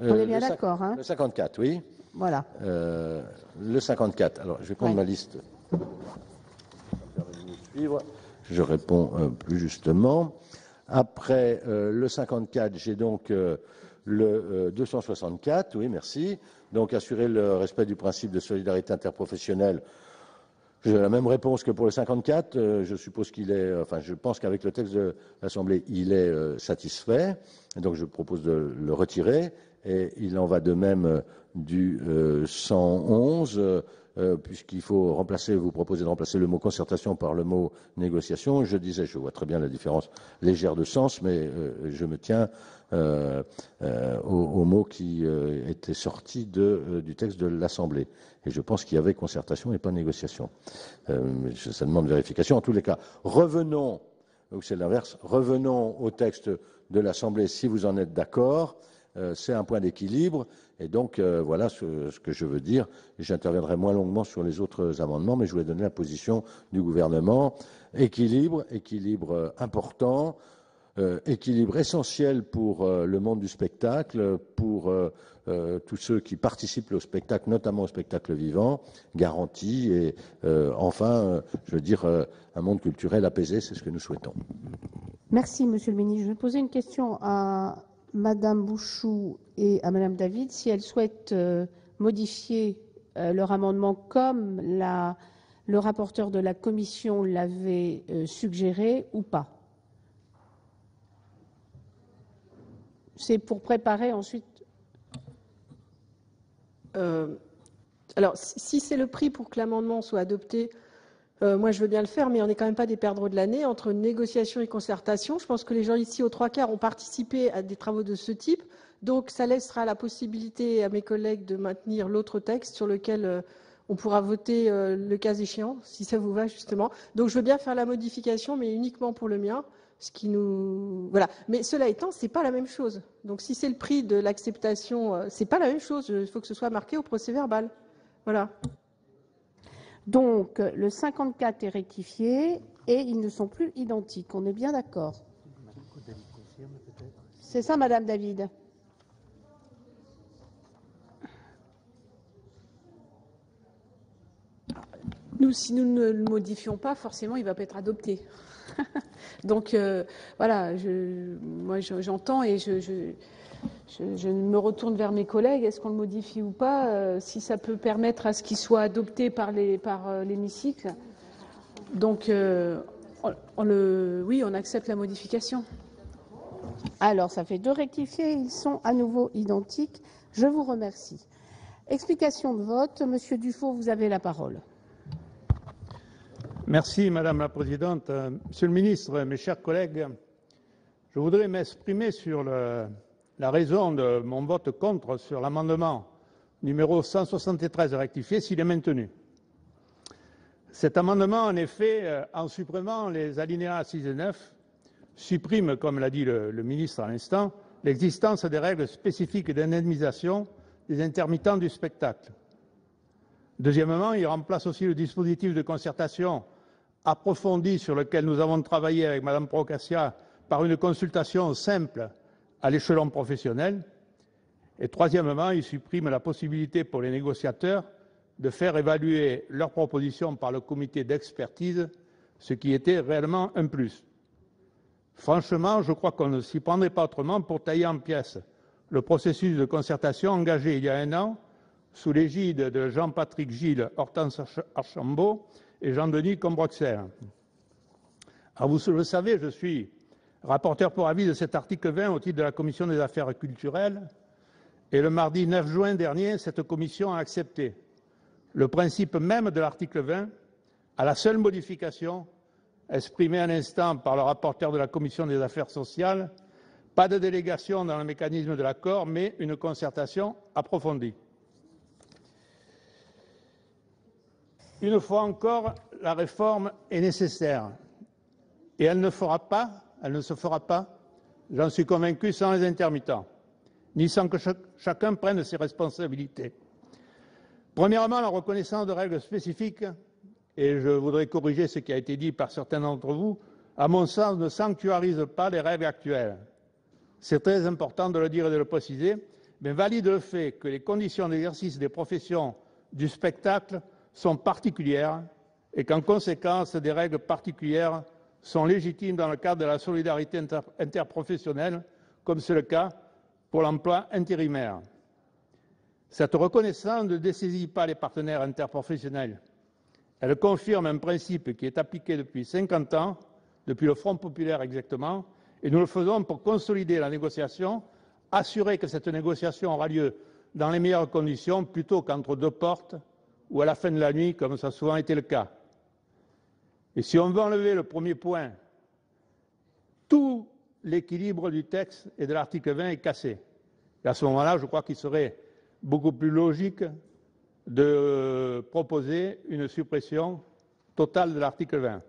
On est bien d'accord. Hein? le 54, oui. Voilà. Euh, le 54. Alors, je vais prendre ma liste. Je réponds euh, plus justement. Après euh, le 54, j'ai donc le 264. Oui, merci. Donc, assurer le respect du principe de solidarité interprofessionnelle. J'ai la même réponse que pour le 54. je suppose qu'il est, enfin, je pense qu'avec le texte de l'Assemblée, il est satisfait. Donc, je propose de le retirer. Et il en va de même du 111, euh, euh, puisqu'il faut remplacer, vous proposez de remplacer le mot concertation par le mot négociation. Je disais, je vois très bien la différence légère de sens, mais euh, je me tiens au, mot qui était sorti du texte de l'Assemblée. Et je pense qu'il y avait concertation et pas négociation. ça demande vérification. En tous les cas, revenons, ou c'est l'inverse, revenons au texte de l'Assemblée si vous en êtes d'accord. c'est un point d'équilibre et donc, euh, voilà ce, que je veux dire. J'interviendrai moins longuement sur les autres amendements, mais je voulais donner la position du gouvernement. Équilibre, équilibre euh, important, euh, équilibre essentiel pour le monde du spectacle, pour tous ceux qui participent au spectacle, notamment au spectacle vivant, garantie et enfin, je veux dire, un monde culturel apaisé, c'est ce que nous souhaitons. Merci, Monsieur le Ministre. Je vais poser une question à Madame Bouchou et à Madame David si elles souhaitent euh, modifier euh, leur amendement comme le rapporteur de la commission l'avait euh, suggéré ou pas. C'est pour préparer ensuite. alors, si c'est le prix pour que l'amendement soit adopté, euh, moi, je veux bien le faire, mais on n'est quand même pas des perdreaux de l'année entre négociation et concertation. Je pense que les gens ici, aux trois quarts, ont participé à des travaux de ce type. Donc, ça laissera la possibilité à mes collègues de maintenir l'autre texte sur lequel euh, on pourra voter euh, le cas échéant, si ça vous va, justement. Donc, je veux bien faire la modification, mais uniquement pour le mien. Ce qui nous voilà. Mais cela étant, c'est pas la même chose. Donc, si c'est le prix de l'acceptation, c'est pas la même chose. Il faut que ce soit marqué au procès verbal. Voilà. Donc, le 54 est rectifié et ils ne sont plus identiques. On est bien d'accord C'est ça, Madame David Nous, si nous ne le modifions pas, forcément, il ne va pas être adopté. Donc euh, voilà, moi j'entends et je, me retourne vers mes collègues. Est-ce qu'on le modifie ou pas euh, Si ça peut permettre à ce qu'il soit adopté par l'hémicycle. Par, Donc on, le, oui, on accepte la modification. Alors, ça fait deux rectifiés. Ils sont à nouveau identiques. Je vous remercie. Explication de vote. Monsieur Dufault, vous avez la parole. Merci, Madame la Présidente. Euh, Monsieur le Ministre, mes chers collègues, je voudrais m'exprimer sur la raison de mon vote contre sur l'amendement numéro 173 rectifié s'il est maintenu. Cet amendement, en effet, euh, en supprimant les alinéas 6 et 9, supprime, comme l'a dit le, ministre à l'instant, l'existence des règles spécifiques d'indemnisation des intermittents du spectacle. Deuxièmement, il remplace aussi le dispositif de concertation approfondi sur lequel nous avons travaillé avec Mme Procassia par une consultation simple à l'échelon professionnel. Et troisièmement, il supprime la possibilité pour les négociateurs de faire évaluer leurs propositions par le comité d'expertise, ce qui était réellement un plus. Franchement, je crois qu'on ne s'y prendrait pas autrement pour tailler en pièces le processus de concertation engagé il y a un an sous l'égide de Jean-Patrick Gilles, Hortense Archambault et Jean-Denis Combroxer. vous le savez, je suis rapporteur pour avis de cet article 20 au titre de la Commission des affaires culturelles. Et le mardi 9 juin dernier, cette commission a accepté le principe même de l'article 20 à la seule modification exprimée un instant par le rapporteur de la Commission des affaires sociales, pas de délégation dans le mécanisme de l'accord, mais une concertation approfondie. Une fois encore, la réforme est nécessaire. Et elle ne fera pas, elle ne se fera pas, j'en suis convaincu, sans les intermittents, ni sans que chacun prenne ses responsabilités. Premièrement, la reconnaissance de règles spécifiques, et je voudrais corriger ce qui a été dit par certains d'entre vous, à mon sens, ne sanctuarise pas les règles actuelles. C'est très important de le dire et de le préciser, mais valide le fait que les conditions d'exercice des professions du spectacle sont particulières et qu'en conséquence, des règles particulières sont légitimes dans le cadre de la solidarité interprofessionnelle, comme c'est le cas pour l'emploi intérimaire. Cette reconnaissance ne dessaisit pas les partenaires interprofessionnels. Elle confirme un principe qui est appliqué depuis 50 ans, depuis le Front populaire exactement, et nous le faisons pour consolider la négociation, assurer que cette négociation aura lieu dans les meilleures conditions plutôt qu'entre deux portes ou à la fin de la nuit, comme ça a souvent été le cas. Et si on veut enlever le premier point, tout l'équilibre du texte et de l'article 20 est cassé. À ce moment-là, je crois qu'il serait beaucoup plus logique de proposer une suppression totale de l'article 20.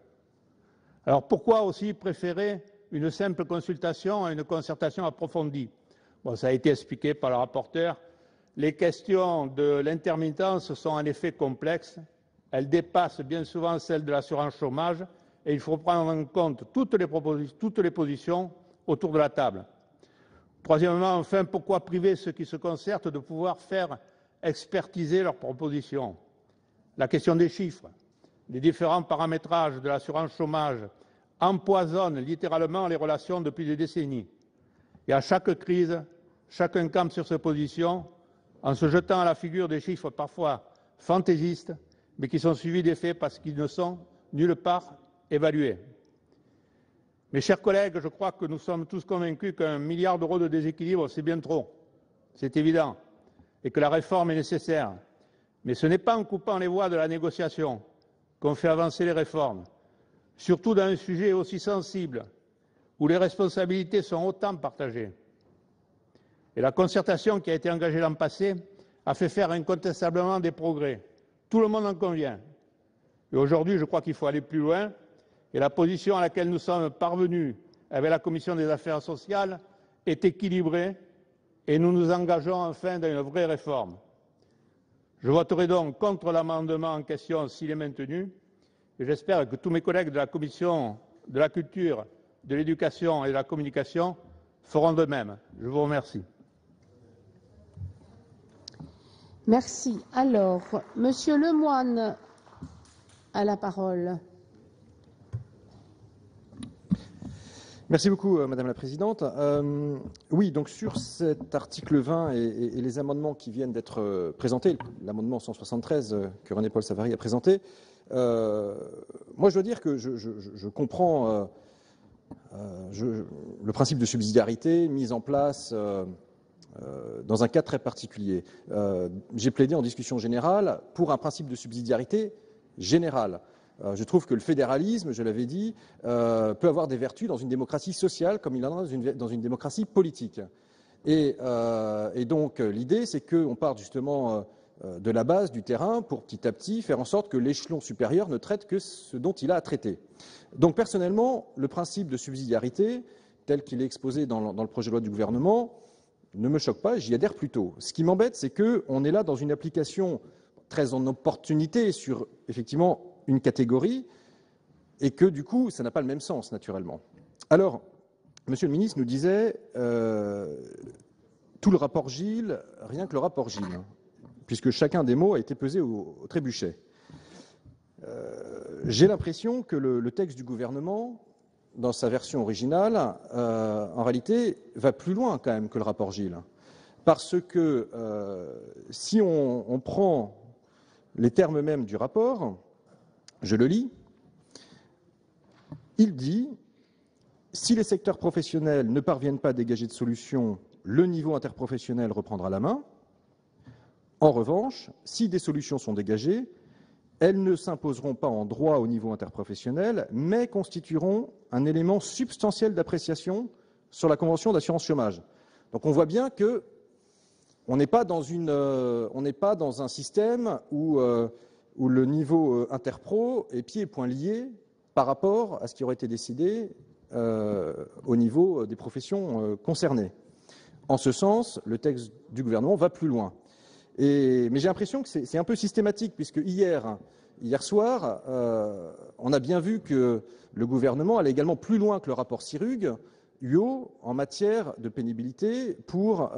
Alors pourquoi aussi préférer une simple consultation à une concertation approfondie? Bon, ça a été expliqué par le rapporteur. Les questions de l'intermittence sont en effet complexes. Elles dépassent bien souvent celles de l'assurance chômage et il faut prendre en compte toutes les, toutes les positions autour de la table. Troisièmement, enfin, pourquoi priver ceux qui se concertent de pouvoir faire expertiser leurs propositions? La question des chiffres, les différents paramétrages de l'assurance chômage empoisonnent littéralement les relations depuis des décennies. Et à chaque crise, chacun campe sur ses positions en se jetant à la figure des chiffres parfois fantaisistes, mais qui sont suivis des faits parce qu'ils ne sont nulle part évalués. Mes chers collègues, je crois que nous sommes tous convaincus qu'un milliard d'euros de déséquilibre, c'est bien trop. C'est évident. Et que la réforme est nécessaire. Mais ce n'est pas en coupant les voies de la négociation qu'on fait avancer les réformes. Surtout dans un sujet aussi sensible, où les responsabilités sont autant partagées. Et la concertation qui a été engagée l'an passé a fait faire incontestablement des progrès. Tout le monde en convient. Et aujourd'hui, je crois qu'il faut aller plus loin. Et la position à laquelle nous sommes parvenus avec la Commission des affaires sociales est équilibrée et nous nous engageons enfin dans une vraie réforme. Je voterai donc contre l'amendement en question s'il est maintenu et j'espère que tous mes collègues de la Commission de la culture, de l'éducation et de la communication feront de même. Je vous remercie. Merci. Alors, Monsieur Lemoine a la parole. Merci beaucoup, euh, Madame la Présidente. Euh, oui, donc sur cet article 20 et, les amendements qui viennent d'être euh, présentés, l'amendement 173 que René-Paul Savary a présenté, moi je dois dire que je, comprends le principe de subsidiarité mis en place dans un cas très particulier. J'ai plaidé en discussion générale pour un principe de subsidiarité général. Euh, je trouve que le fédéralisme, je l'avais dit, euh, peut avoir des vertus dans une démocratie sociale comme il en a dans une, démocratie politique. Et, euh, donc l'idée, c'est qu'on parte justement de la base, du terrain, pour petit à petit faire en sorte que l'échelon supérieur ne traite que ce dont il a à traiter. Donc personnellement, le principe de subsidiarité, tel qu'il est exposé dans, le projet de loi du gouvernement, ne me choque pas, j'y adhère plutôt. Ce qui m'embête, c'est qu'on est là dans une application très en opportunité sur effectivement une catégorie et que du coup, ça n'a pas le même sens, naturellement. Alors, Monsieur le ministre nous disait euh, tout le rapport Gilles, rien que le rapport Gilles, puisque chacun des mots a été pesé au, trébuchet. Euh, j'ai l'impression que le, texte du gouvernement, dans sa version originale, euh, en réalité, va plus loin quand même que le rapport Gilles. Parce que si on prend les termes mêmes du rapport, je le lis. Il dit si les secteurs professionnels ne parviennent pas à dégager de solutions, le niveau interprofessionnel reprendra la main. En revanche, si des solutions sont dégagées, elles ne s'imposeront pas en droit au niveau interprofessionnel, mais constitueront un élément substantiel d'appréciation sur la convention d'assurance chômage. Donc on voit bien que on n'est pas, euh, dans un système où euh, le niveau euh, interpro est pieds et poings liés par rapport à ce qui aurait été décidé euh, au niveau euh, des professions concernées. En ce sens, le texte du gouvernement va plus loin. mais j'ai l'impression que c'est un peu systématique, puisque hier, hier soir, on a bien vu que le gouvernement allait également plus loin que le rapport Sirug, UO, en matière de pénibilité pour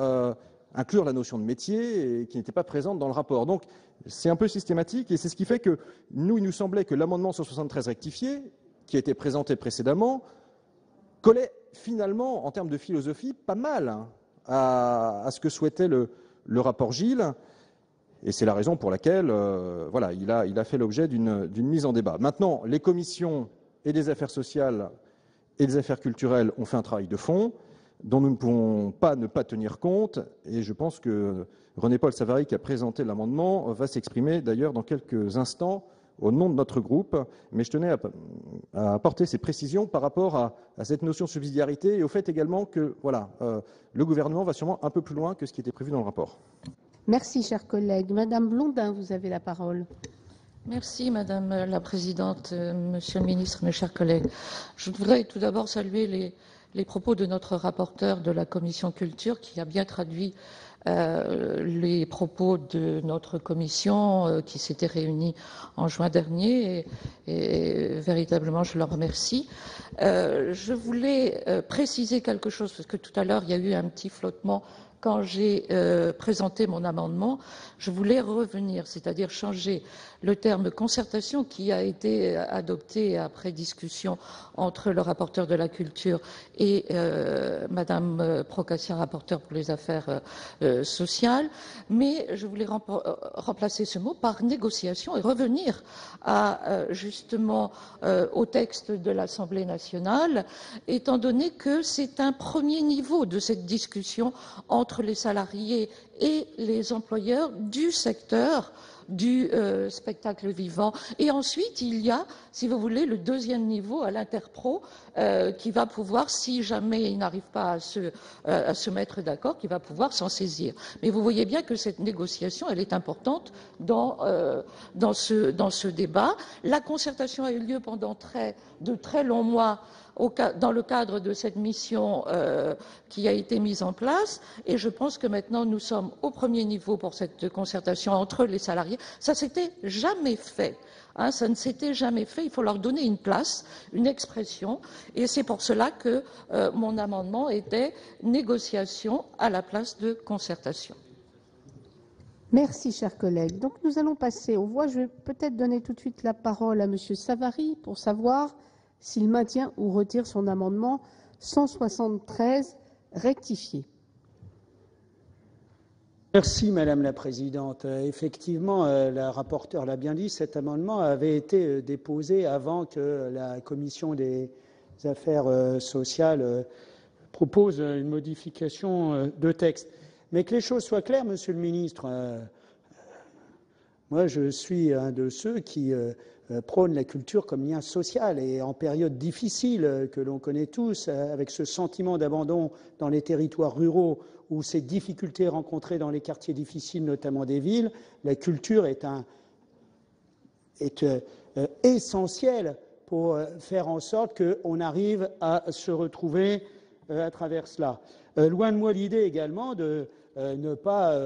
inclure la notion de métier qui n'était pas présente dans le rapport. Donc c'est un peu systématique et c'est ce qui fait que nous, il nous semblait que l'amendement 173 rectifié, qui a été présenté précédemment, collait finalement, en termes de philosophie, pas mal hein, à, ce que souhaitait le, rapport Gilles. Et c'est la raison pour laquelle euh, voilà, il, a, fait l'objet d'une mise en débat. Maintenant, les commissions et des affaires sociales et des affaires culturelles ont fait un travail de fond dont nous ne pouvons pas ne pas tenir compte. Et je pense que René-Paul Savary, qui a présenté l'amendement, va s'exprimer d'ailleurs dans quelques instants au nom de notre groupe. Mais je tenais à, apporter ces précisions par rapport à, cette notion de subsidiarité et au fait également que voilà, euh, le gouvernement va sûrement un peu plus loin que ce qui était prévu dans le rapport. Merci, chers collègues. Madame Blondin, vous avez la parole. Merci, Madame la Présidente, euh, Monsieur le Ministre, mes chers collègues. Je voudrais tout d'abord saluer les, propos de notre rapporteur de la commission culture qui a bien traduit euh, les propos de notre commission euh, qui s'était réunie en juin dernier et, véritablement je leur remercie. Je voulais préciser quelque chose parce que tout à l'heure il y a eu un petit flottement quand j'ai présenté mon amendement. Je voulais revenir, c'est-à-dire changer le terme concertation qui a été adopté après discussion entre le rapporteur de la culture et euh, Madame euh, Procassia, rapporteur pour les affaires euh, sociales, mais je voulais remplacer ce mot par négociation et revenir à, justement au texte de l'Assemblée nationale, étant donné que c'est un premier niveau de cette discussion entre les salariés et les employeurs du secteur du euh, spectacle vivant. Et ensuite, il y a, si vous voulez, le deuxième niveau à l'interpro euh, qui va pouvoir, si jamais il n'arrive pas à se, euh, à se mettre d'accord, qui va pouvoir s'en saisir. Mais vous voyez bien que cette négociation, elle est importante dans, ce, débat. La concertation a eu lieu pendant de très longs mois dans le cadre de cette mission euh, qui a été mise en place. Et je pense que maintenant, nous sommes au premier niveau pour cette concertation entre les salariés. Ça s'était jamais fait. Hein, ça ne s'était jamais fait. Il faut leur donner une place, une expression. Et c'est pour cela que euh, mon amendement était négociation à la place de concertation. Merci, chers collègues. Donc, nous allons passer aux voix. Je vais peut-être donner tout de suite la parole à M. Savary pour savoir s'il maintient ou retire son amendement 173 rectifié. Euh, euh, la euh, culture comme lien social et en période difficile que l'on connaît tous, avec ce sentiment d'abandon dans les territoires ruraux ou ces difficultés rencontrées dans les quartiers difficiles, notamment des villes, la culture est, un, est euh, essentielle pour euh, faire en sorte qu'on arrive à se retrouver euh, à travers cela. loin de moi l'idée également de ne pas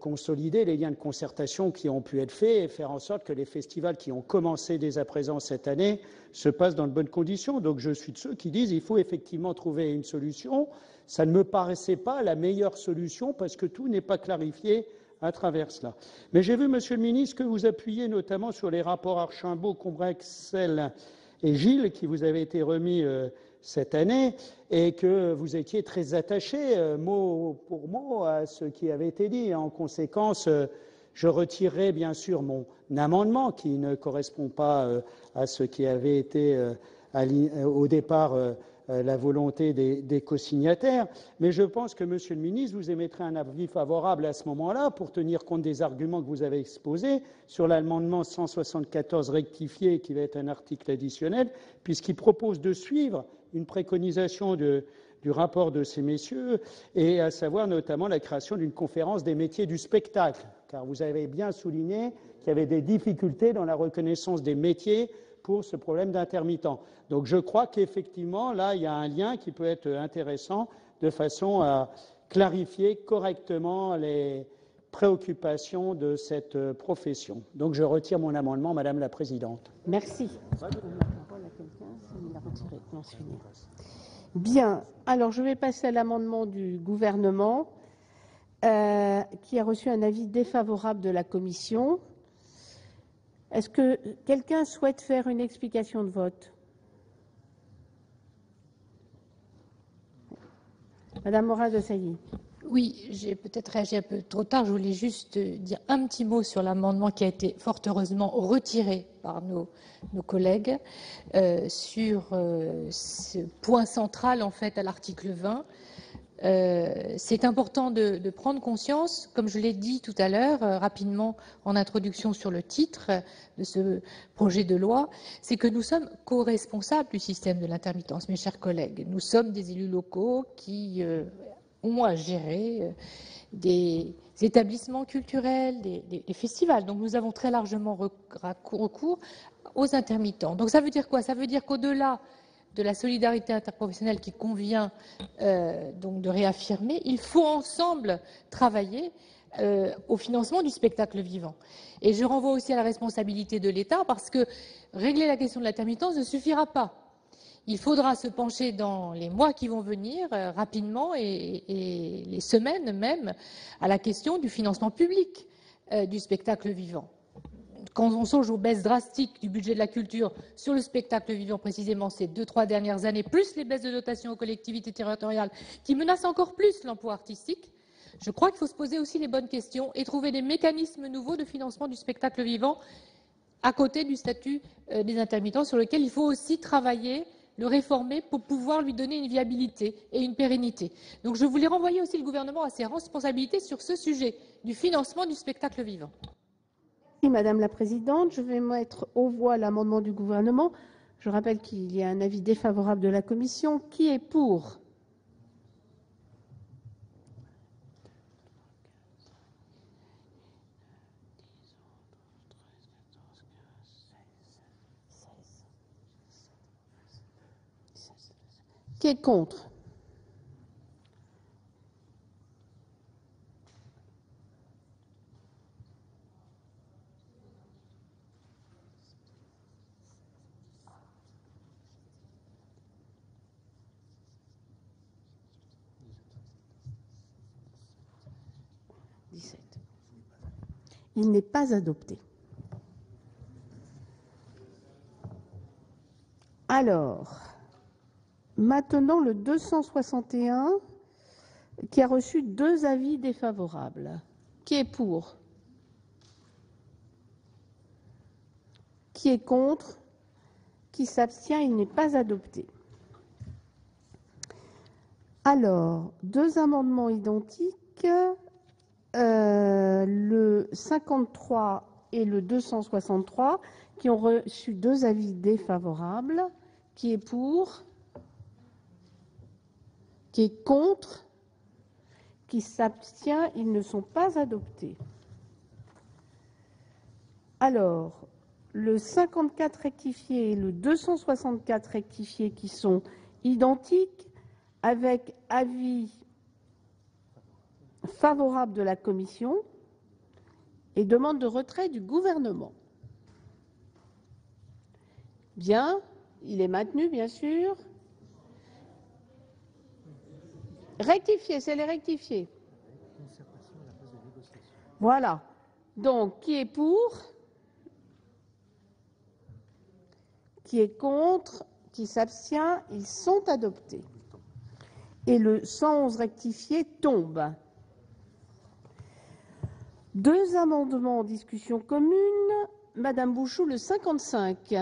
consolider les liens de concertation qui ont pu être faits et faire en sorte que les festivals qui ont commencé dès à présent cette année se passent dans de bonnes conditions. Donc je suis de ceux qui disent qu'il faut effectivement trouver une solution ça ne me paraissait pas la meilleure solution parce que tout n'est pas clarifié à travers cela. Mais j'ai vu, Monsieur le Ministre, que vous appuyez notamment sur les rapports Archambault, Combrexel et Gilles qui vous avaient été remis euh, cette année et que vous étiez très attaché euh, mot pour mot à ce qui avait été dit. En conséquence, euh, je retirerai bien sûr mon amendement qui ne correspond pas à ce qui avait été au départ euh, la volonté des, co-signataires. Mais je pense que, Monsieur le ministre, vous émettrez un avis favorable à ce moment-là pour tenir compte des arguments que vous avez exposés sur l'amendement 174 rectifié, qui va être un article additionnel, puisqu'il propose de suivre une préconisation du rapport de ces messieurs, et à savoir notamment la création d'une conférence des métiers du spectacle, car vous avez bien souligné qu'il y avait des difficultés dans la reconnaissance des métiers pour ce problème d'intermittent. Donc je crois qu'effectivement, là, il y a un lien qui peut être intéressant de façon à clarifier correctement les préoccupations de cette profession. Donc je retire mon amendement, Madame la Présidente. Merci. Bien. Alors je vais passer à l'amendement du gouvernement euh, qui a reçu un avis défavorable de la Commission. Est-ce que quelqu'un souhaite faire une explication de vote? Madame Morin de Sailly. Oui, j'ai peut-être réagi un peu trop tard. Je voulais juste dire un petit mot sur l'amendement qui a été fort heureusement retiré par nos, collègues euh, sur euh, ce point central en fait à l'article 20 euh, c'est important de, prendre conscience, comme je l'ai dit tout à l'heure euh, rapidement en introduction sur le titre de ce projet de loi, c'est que nous sommes co-responsables du système de l'intermittence, mes chers collègues. Nous sommes des élus locaux qui euh, à gérer des établissements culturels, des, des, festivals. Donc nous avons très largement recours aux intermittents. Donc ça veut dire quoi? Ça veut dire qu'au-delà de la solidarité interprofessionnelle qui convient euh, donc de réaffirmer, il faut ensemble travailler euh, au financement du spectacle vivant. Et je renvoie aussi à la responsabilité de l'État parce que régler la question de l'intermittence ne suffira pas. Il faudra se pencher dans les mois qui vont venir euh, rapidement et, les semaines même à la question du financement public du spectacle vivant. Quand on songe aux baisses drastiques du budget de la culture sur le spectacle vivant précisément ces deux, trois dernières années, plus les baisses de dotation aux collectivités territoriales qui menacent encore plus l'emploi artistique, je crois qu'il faut se poser aussi les bonnes questions et trouver des mécanismes nouveaux de financement du spectacle vivant à côté du statut euh, des intermittents sur lequel il faut aussi travailler, le réformer pour pouvoir lui donner une viabilité et une pérennité. Donc je voulais renvoyer aussi le gouvernement à ses responsabilités sur ce sujet du financement du spectacle vivant. Madame la Présidente. Je vais mettre aux voix l'amendement du Gouvernement. Je rappelle qu'il y a un avis défavorable de la Commission. Qui est pour? Contre 17. Il n'est pas adopté. Alors, Maintenant, le 261 qui a reçu deux avis défavorables. Qui est pour? Qui est contre? Qui s'abstient Il n'est pas adopté. Alors, deux amendements identiques, euh, le 53 et le 263, qui ont reçu deux avis défavorables. Qui est pour? Qui est contre Qui s'abstient Ils ne sont pas adoptés. Alors, le 54 rectifié et le 264 rectifié qui sont identiques avec avis favorable de la commission et demande de retrait du gouvernement. Bien, il est maintenu, bien sûr. Rectifier, c'est les rectifier. Voilà. Donc, qui est pour? Qui est contre? Qui s'abstient? Ils sont adoptés. Et le 111 rectifié tombe. Deux amendements en discussion commune. Madame Bouchou, le 55.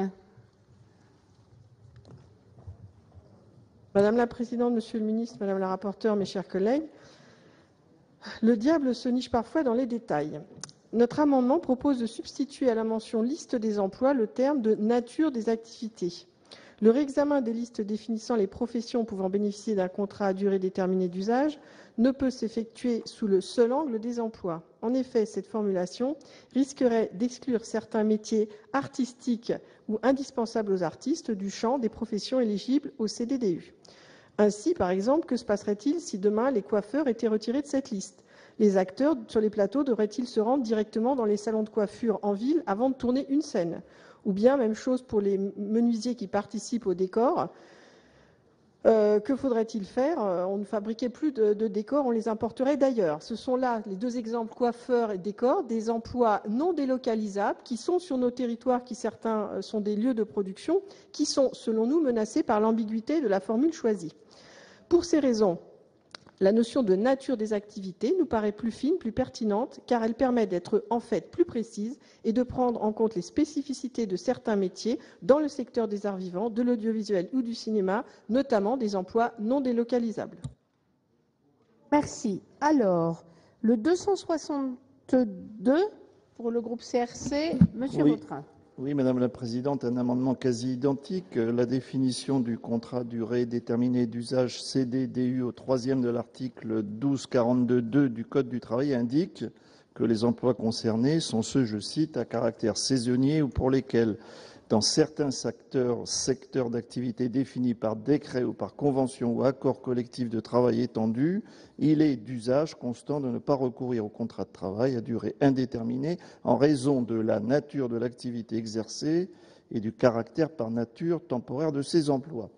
Madame la présidente, monsieur le ministre, madame la rapporteure, mes chers collègues, le diable se niche parfois dans les détails. Notre amendement propose de substituer à la mention liste des emplois le terme de nature des activités. Le réexamen des listes définissant les professions pouvant bénéficier d'un contrat à durée déterminée d'usage ne peut s'effectuer sous le seul angle des emplois. En effet, cette formulation risquerait d'exclure certains métiers artistiques ou indispensables aux artistes du champ des professions éligibles au CDDU. Ainsi, par exemple, que se passerait-il si demain les coiffeurs étaient retirés de cette liste? Les acteurs sur les plateaux devraient-ils se rendre directement dans les salons de coiffure en ville avant de tourner une scène? Ou bien, même chose pour les menuisiers qui participent au décor, euh, que faudrait-il faire? Euh, On ne fabriquait plus de, décors, on les importerait d'ailleurs. Ce sont là les deux exemples coiffeurs et décors, des emplois non délocalisables qui sont sur nos territoires, qui certains euh, sont des lieux de production, qui sont, selon nous, menacés par l'ambiguïté de la formule choisie. Pour ces raisons, la notion de nature des activités nous paraît plus fine, plus pertinente, car elle permet d'être en fait plus précise et de prendre en compte les spécificités de certains métiers dans le secteur des arts vivants, de l'audiovisuel ou du cinéma, notamment des emplois non délocalisables. Merci. Alors, le 262 pour le groupe CRC, Monsieur oui. Vautrin. Oui, Madame la Présidente, un amendement quasi identique. La définition du contrat durée déterminée d'usage CDDU au troisième de l'article 1242.2 du Code du travail indique que les emplois concernés sont ceux, je cite, à caractère saisonnier ou pour lesquels dans certains secteurs, d'activité définis par décret ou par convention ou accord collectif de travail étendu, il est d'usage constant de ne pas recourir au contrat de travail à durée indéterminée en raison de la nature de l'activité exercée et du caractère par nature temporaire de ces emplois.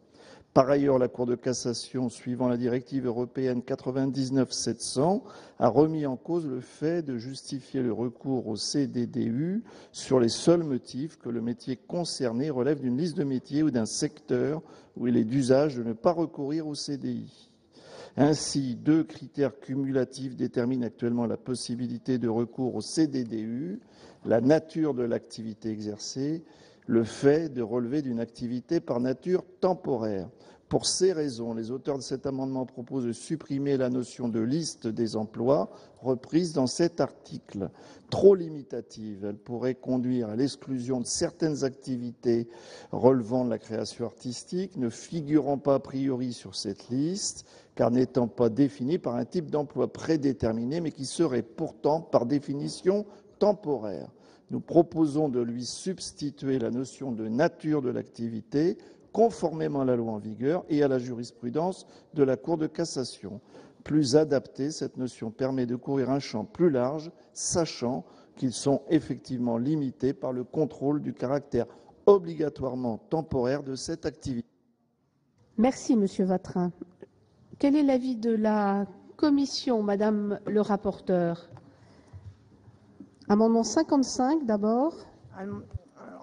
Par ailleurs, la Cour de cassation, suivant la directive européenne 99/700, a remis en cause le fait de justifier le recours au CDDU sur les seuls motifs que le métier concerné relève d'une liste de métiers ou d'un secteur où il est d'usage de ne pas recourir au CDI. Ainsi, deux critères cumulatifs déterminent actuellement la possibilité de recours au CDDU la nature de l'activité exercée, le fait de relever d'une activité par nature temporaire. Pour ces raisons, les auteurs de cet amendement proposent de supprimer la notion de liste des emplois reprise dans cet article. Trop limitative, elle pourrait conduire à l'exclusion de certaines activités relevant de la création artistique, ne figurant pas a priori sur cette liste, car n'étant pas définies par un type d'emploi prédéterminé, mais qui serait pourtant, par définition, temporaire. Nous proposons de lui substituer la notion de nature de l'activité conformément à la loi en vigueur et à la jurisprudence de la Cour de cassation. Plus adaptée, cette notion permet de couvrir un champ plus large, sachant qu'ils sont effectivement limités par le contrôle du caractère obligatoirement temporaire de cette activité. Merci, Monsieur Vatrin. Quel est l'avis de la commission, Madame le rapporteur? Amendement 55 d'abord.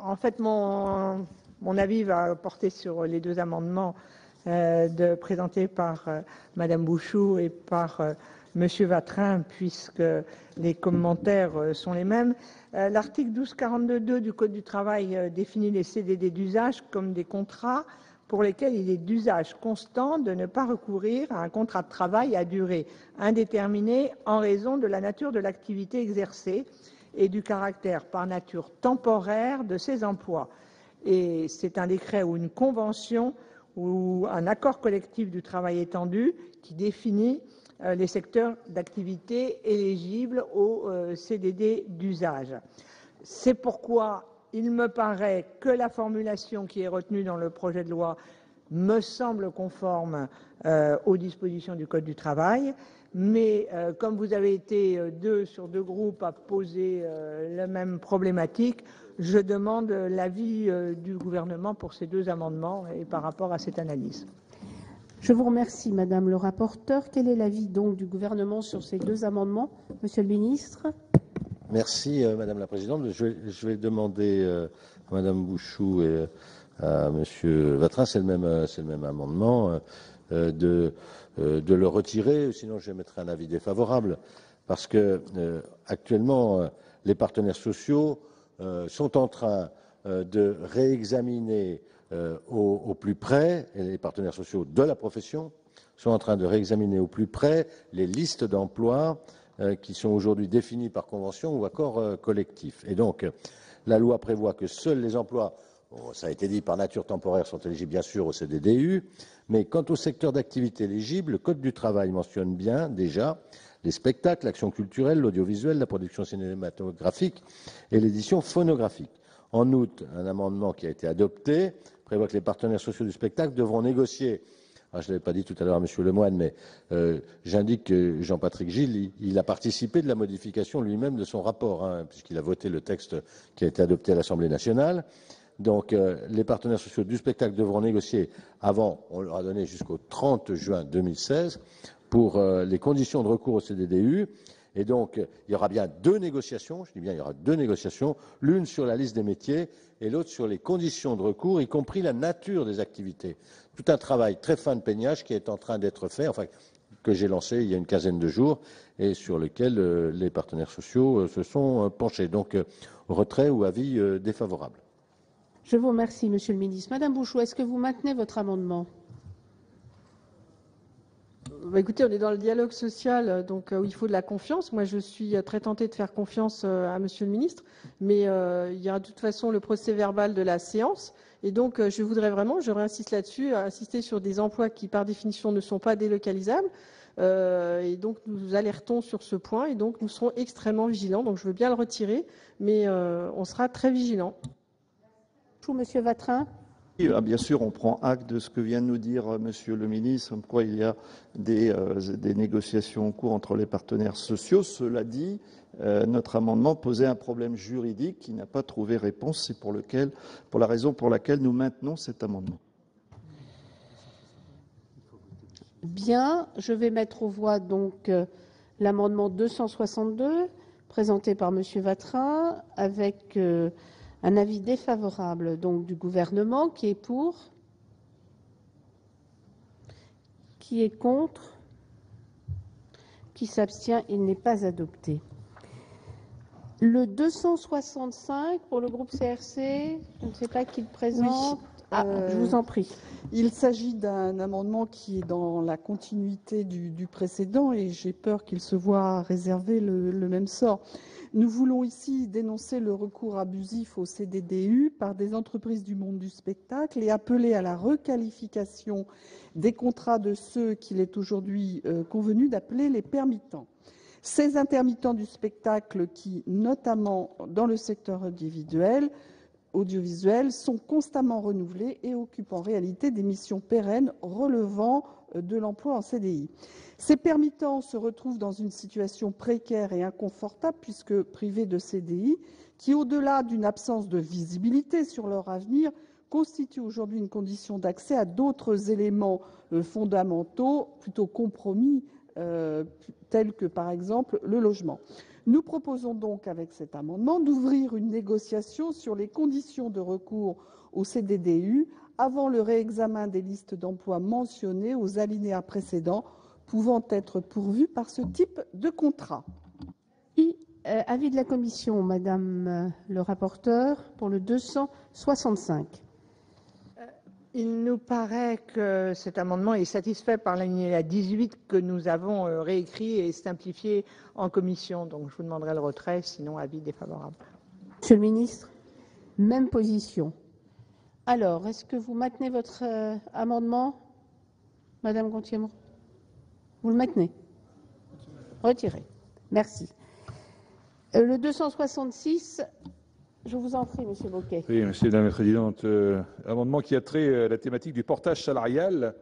En fait, mon, mon avis va porter sur les deux amendements. de, présenté par Madame Bouchou et par Monsieur Vatrin, puisque les commentaires sont les mêmes. L'article 1242 du Code du travail définit les CDD d'usage comme des contrats pour lesquels il est d'usage constant de ne pas recourir à un contrat de travail à durée indéterminée en raison de la nature de l'activité exercée et du caractère par nature temporaire de ces emplois. Et c'est un décret ou une convention ou un accord collectif du travail étendu qui définit euh, les secteurs d'activité éligibles au euh, CDD d'usage. C'est pourquoi il me paraît que la formulation qui est retenue dans le projet de loi me semble conforme euh, aux dispositions du Code du travail, mais comme vous avez été deux sur deux groupes à poser la même problématique, je demande l'avis du Gouvernement pour ces deux amendements et par rapport à cette analyse. Je vous remercie, Madame le rapporteur. Quel est l'avis donc du Gouvernement sur ces deux amendements Monsieur le ministre? Merci, euh, Madame la Présidente. Je vais, demander euh, à Madame Bouchou et à Monsieur Vatrin, c'est le même, euh, le même amendement, de, de, le retirer. Sinon, je mettrai un avis défavorable, parce que actuellement, les partenaires sociaux sont en train de réexaminer au, au, plus près, les partenaires sociaux de la profession sont en train de réexaminer au plus près les listes d'emplois euh, qui sont aujourd'hui définis par convention ou accord euh, collectif. Et donc, la loi prévoit que seuls les emplois, ça a été dit par nature temporaire, sont éligibles bien sûr au CDDU, mais quant au secteur d'activité éligible, le Code du travail mentionne bien déjà les spectacles, l'action culturelle, l'audiovisuel, la production cinématographique et l'édition phonographique. En outre, un amendement qui a été adopté prévoit que les partenaires sociaux du spectacle devront négocier ah, je ne l'avais pas dit tout à l'heure à M. Lemoine, mais euh, j'indique que Jean-Patrick Gilles, il, a participé de la modification lui-même de son rapport, hein, puisqu'il a voté le texte qui a été adopté à l'Assemblée nationale. Donc, euh, les partenaires sociaux du spectacle devront négocier avant, on leur a donné jusqu'au 30 juin 2016, pour euh, les conditions de recours au CDDU. Et donc, il y aura bien deux négociations, je dis bien, il y aura deux négociations, l'une sur la liste des métiers et l'autre sur les conditions de recours, y compris la nature des activités tout un travail très fin de peignage qui est en train d'être fait, enfin que j'ai lancé il y a une quinzaine de jours et sur lequel euh, les partenaires sociaux euh, se sont penchés. Donc retrait ou avis défavorable. Je vous remercie, Monsieur le ministre. Madame Bouchou, est-ce que vous maintenez votre amendement? Bah, écoutez, on est dans le dialogue social, donc où il faut de la confiance. Moi, je suis très tentée de faire confiance à Monsieur le ministre, mais il y a de toute façon le procès verbal de la séance. Et donc, euh, je voudrais vraiment, je réinsiste là-dessus, insister sur des emplois qui, par définition, ne sont pas délocalisables. Euh, et donc, nous alertons sur ce point et donc nous serons extrêmement vigilants. Donc, je veux bien le retirer, mais euh, on sera très vigilants. Monsieur Vatrin. Ah, bien sûr, on prend acte de ce que vient de nous dire Monsieur le ministre, comme quoi il y a des, des négociations en cours entre les partenaires sociaux. Cela dit, euh, notre amendement posait un problème juridique qui n'a pas trouvé réponse. C'est pour, la raison pour laquelle nous maintenons cet amendement. Bien, je vais mettre aux voix donc euh, l'amendement 262 présenté par Monsieur Vatrin avec euh, un avis défavorable donc du gouvernement qui est pour, qui est contre, qui s'abstient, il n'est pas adopté. Le 265 pour le groupe CRC, je ne sais pas qui le présente. Ah, je vous en prie. Il s'agit d'un amendement qui est dans la continuité du, précédent et j'ai peur qu'il se voit réserver le, même sort. Nous voulons ici dénoncer le recours abusif au CDDU par des entreprises du monde du spectacle et appeler à la requalification des contrats de ceux qu'il est aujourd'hui euh, convenu d'appeler les permittents. Ces intermittents du spectacle qui, notamment dans le secteur individuel, audiovisuel, sont constamment renouvelés et occupent en réalité des missions pérennes relevant euh, de l'emploi en CDI. Ces permittants se retrouvent dans une situation précaire et inconfortable puisque privés de CDI, qui, au-delà d'une absence de visibilité sur leur avenir, constitue aujourd'hui une condition d'accès à d'autres éléments euh, fondamentaux plutôt compromis euh, tels que par exemple le logement. Nous proposons donc avec cet amendement d'ouvrir une négociation sur les conditions de recours au CDDU avant le réexamen des listes d'emplois mentionnées aux alinéas précédents pouvant être pourvus par ce type de contrat. Euh, avis de la commission, madame euh, le rapporteur, pour le 265. Il nous paraît que cet amendement est satisfait par l'alinéa 18 que nous avons euh, réécrit et simplifié en commission. Donc, je vous demanderai le retrait, sinon avis défavorable. Monsieur le ministre, même position. Alors, est-ce que vous maintenez votre amendement, madame gontier Vous le maintenez? Retiré. Merci. Euh, le 266, je vous en prie, Monsieur Bocquet. Oui, Madame la Présidente. Euh, amendement qui a trait à la thématique du portage salarial,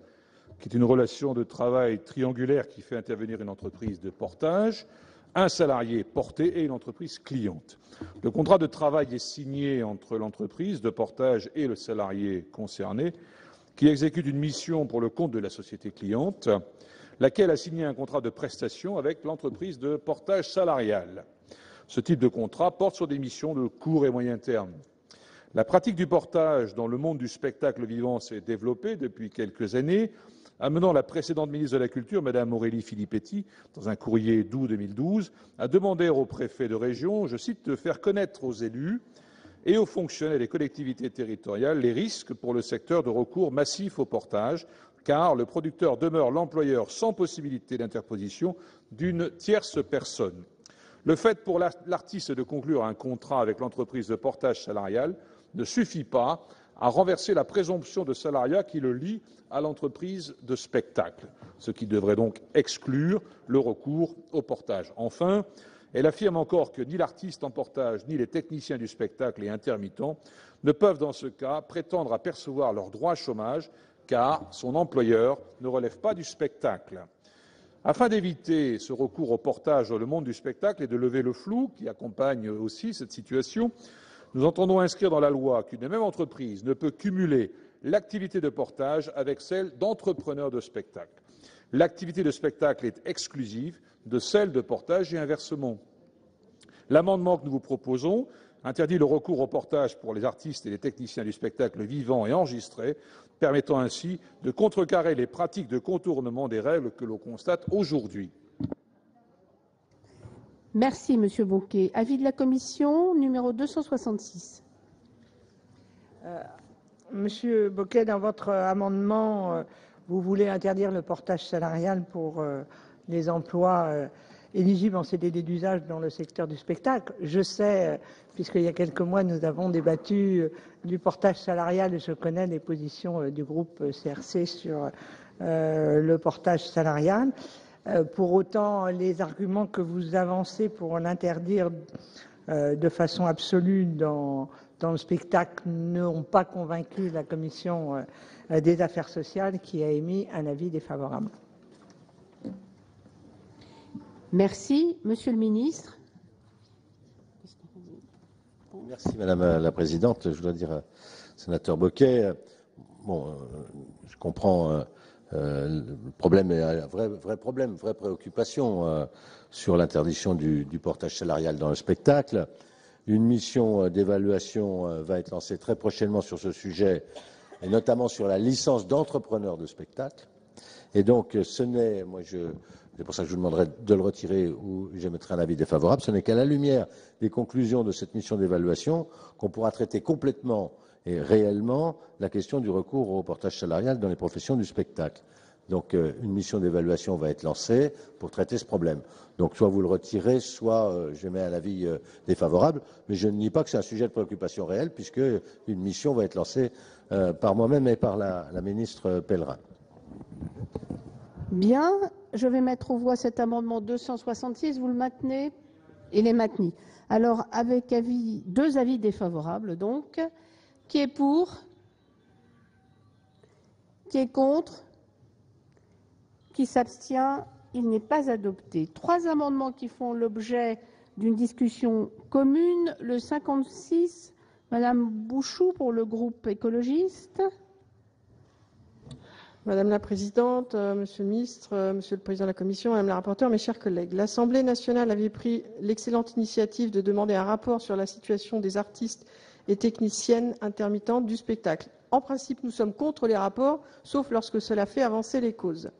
qui est une relation de travail triangulaire qui fait intervenir une entreprise de portage, un salarié porté et une entreprise cliente. Le contrat de travail est signé entre l'entreprise de portage et le salarié concerné, qui exécute une mission pour le compte de la société cliente, laquelle a signé un contrat de prestation avec l'entreprise de portage salarial. Ce type de contrat porte sur des missions de court et moyen terme. La pratique du portage dans le monde du spectacle vivant s'est développée depuis quelques années, amenant la précédente ministre de la Culture, Mme Aurélie Filippetti, dans un courrier d'août 2012, à demander au préfet de région, je cite, de faire connaître aux élus et aux fonctionnaires des collectivités territoriales les risques pour le secteur de recours massif au portage, car le producteur demeure l'employeur sans possibilité d'interposition d'une tierce personne. Le fait pour l'artiste de conclure un contrat avec l'entreprise de portage salarial ne suffit pas à renverser la présomption de salariat qui le lie à l'entreprise de spectacle, ce qui devrait donc exclure le recours au portage. Enfin, elle affirme encore que ni l'artiste en portage ni les techniciens du spectacle et intermittents ne peuvent, dans ce cas, prétendre à percevoir leur droit chômage, car son employeur ne relève pas du spectacle. Afin d'éviter ce recours au portage dans le monde du spectacle et de lever le flou qui accompagne aussi cette situation, nous entendons inscrire dans la loi qu'une même entreprise ne peut cumuler l'activité de portage avec celle d'entrepreneur de spectacle. L'activité de spectacle est exclusive de celle de portage et inversement. L'amendement que nous vous proposons interdit le recours au portage pour les artistes et les techniciens du spectacle vivant et enregistré permettant ainsi de contrecarrer les pratiques de contournement des règles que l'on constate aujourd'hui. Merci, Monsieur Bouquet. Avis de la commission numéro 266. Euh, Monsieur Bouquet, dans votre amendement, euh, vous voulez interdire le portage salarial pour euh, les emplois éligibles en CDD d'usage dans le secteur du spectacle. Je sais, puisqu'il y a quelques mois, nous avons débattu euh, du portage salarial et je connais les positions euh, du groupe CRC sur euh, le portage salarial. Pour autant, les arguments que vous avancez pour l'interdire de façon absolue dans le spectacle n'ont pas convaincu la commission des affaires sociales qui a émis un avis défavorable. Merci. Monsieur le ministre. Merci Madame la Présidente. Je dois dire, euh, sénateur Boquet, euh, bon, euh, je comprends le problème est vrai, vrai problème, vraie préoccupation sur l'interdiction du, du, portage salarial dans le spectacle. Une mission d'évaluation va être lancée très prochainement sur ce sujet, et notamment sur la licence d'entrepreneur de spectacle. Et donc, ce n'est, moi, je, c'est pour ça que je vous demanderai de le retirer ou j'émettrai un avis défavorable. Ce n'est qu'à la lumière des conclusions de cette mission d'évaluation qu'on pourra traiter complètement et réellement la question du recours au portage salarial dans les professions du spectacle. Donc euh, une mission d'évaluation va être lancée pour traiter ce problème. Donc soit vous le retirez, soit euh, j'émets un avis euh, défavorable, mais je ne nie pas que c'est un sujet de préoccupation réelle puisque une mission va être lancée par moi-même et par la, la ministre Pellerin. Bien, je vais mettre aux voix cet amendement 266. Vous le maintenez? Il est maintenu. Alors, avec deux avis défavorables, donc. Qui est pour? Qui est contre? Qui s'abstient? Il n'est pas adopté. Trois amendements qui font l'objet d'une discussion commune. Le 56, Madame Bouchou pour le groupe écologiste. Madame la présidente, euh, monsieur le ministre, euh, monsieur le président de la commission, madame la rapporteure, mes chers collègues, l'Assemblée nationale avait pris l'excellente initiative de demander un rapport sur la situation des artistes et techniciennes intermittentes du spectacle. En principe, nous sommes contre les rapports, sauf lorsque cela fait avancer les causes.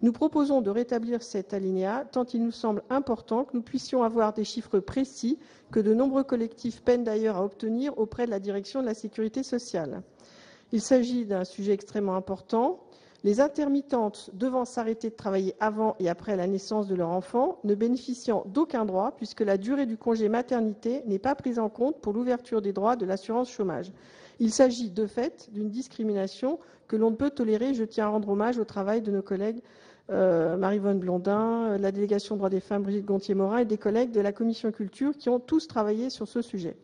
Nous proposons de rétablir cet alinéa, tant il nous semble important que nous puissions avoir des chiffres précis que de nombreux collectifs peinent d'ailleurs à obtenir auprès de la direction de la sécurité sociale. Il s'agit d'un sujet extrêmement important. Les intermittentes devant s'arrêter de travailler avant et après la naissance de leur enfant ne bénéficiant d'aucun droit puisque la durée du congé maternité n'est pas prise en compte pour l'ouverture des droits de l'assurance chômage. Il s'agit de fait d'une discrimination que l'on ne peut tolérer. Je tiens à rendre hommage au travail de nos collègues euh, Marie-Vonne Blondin, la délégation droits des femmes Brigitte Gontier-Morin et des collègues de la commission culture qui ont tous travaillé sur ce sujet.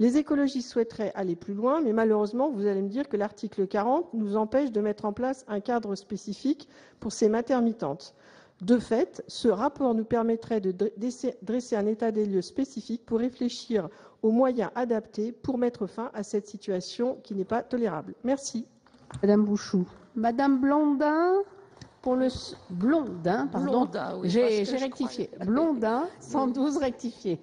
Les écologistes souhaiteraient aller plus loin, mais malheureusement, vous allez me dire que l'article 40 nous empêche de mettre en place un cadre spécifique pour ces maternitantes. De fait, ce rapport nous permettrait de dresser un état des lieux spécifique pour réfléchir aux moyens adaptés pour mettre fin à cette situation qui n'est pas tolérable. Merci. Madame Bouchou. Madame Blandin pour le Blondin, pardon. j'ai rectifié. Blondin, 112 rectifié.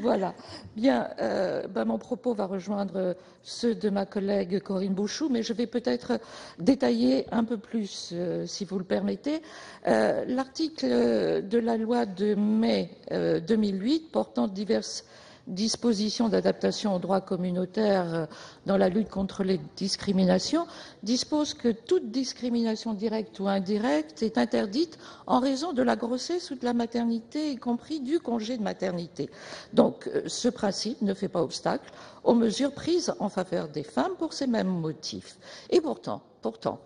Voilà. Bien, euh, ben, mon propos va rejoindre ceux de ma collègue Corinne Bouchou, mais je vais peut-être détailler un peu plus, euh, si vous le permettez. Euh, l'article de la loi de mai 2008 portant diverses dispositions d'adaptation au droit communautaire euh, dans la lutte contre les discriminations dispose que toute discrimination directe ou indirecte est interdite en raison de la grossesse ou de la maternité, y compris du congé de maternité. Donc, euh, ce principe ne fait pas obstacle aux mesures prises en faveur des femmes pour ces mêmes motifs. Et pourtant, pourtant,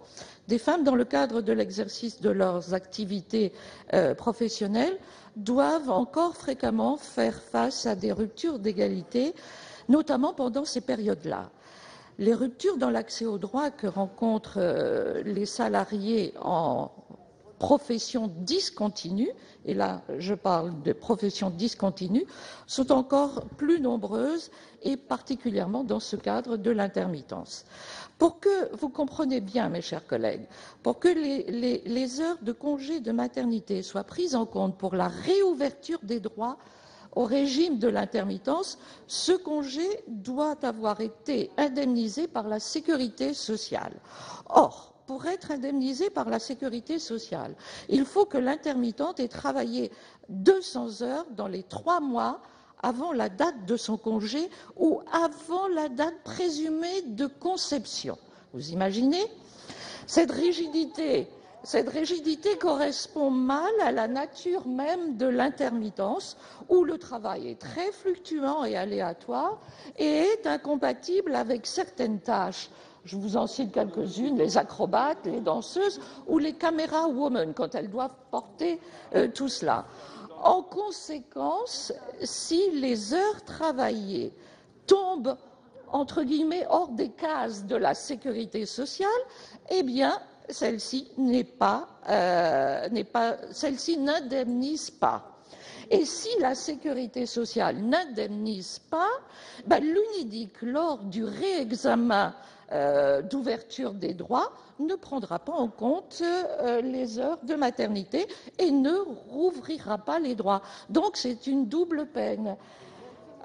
des femmes, dans le cadre de l'exercice de leurs activités euh, professionnelles, doivent encore fréquemment faire face à des ruptures d'égalité, notamment pendant ces périodes-là. Les ruptures dans l'accès aux droits que rencontrent euh, les salariés en profession discontinue, et là je parle de profession discontinue, sont encore plus nombreuses et particulièrement dans ce cadre de l'intermittence. Pour que, vous comprenez bien, mes chers collègues, pour que les, heures de congé de maternité soient prises en compte pour la réouverture des droits au régime de l'intermittence, ce congé doit avoir été indemnisé par la sécurité sociale. Or, pour être indemnisé par la sécurité sociale, il faut que l'intermittente ait travaillé 200 heures dans les trois mois avant la date de son congé ou avant la date présumée de conception. Vous imaginez? Cette rigidité, cette rigidité correspond mal à la nature même de l'intermittence, où le travail est très fluctuant et aléatoire et est incompatible avec certaines tâches. Je vous en cite quelques-unes, les acrobates, les danseuses ou les caméra women, quand elles doivent porter euh, tout cela. En conséquence, si les heures travaillées tombent entre guillemets hors des cases de la sécurité sociale, eh bien, celle-ci euh, n'indemnise pas. Et si la sécurité sociale n'indemnise pas, ben, l'UNIDIC, lors du réexamen euh, d'ouverture des droits ne prendra pas en compte euh, les heures de maternité et ne rouvrira pas les droits. Donc c'est une double peine.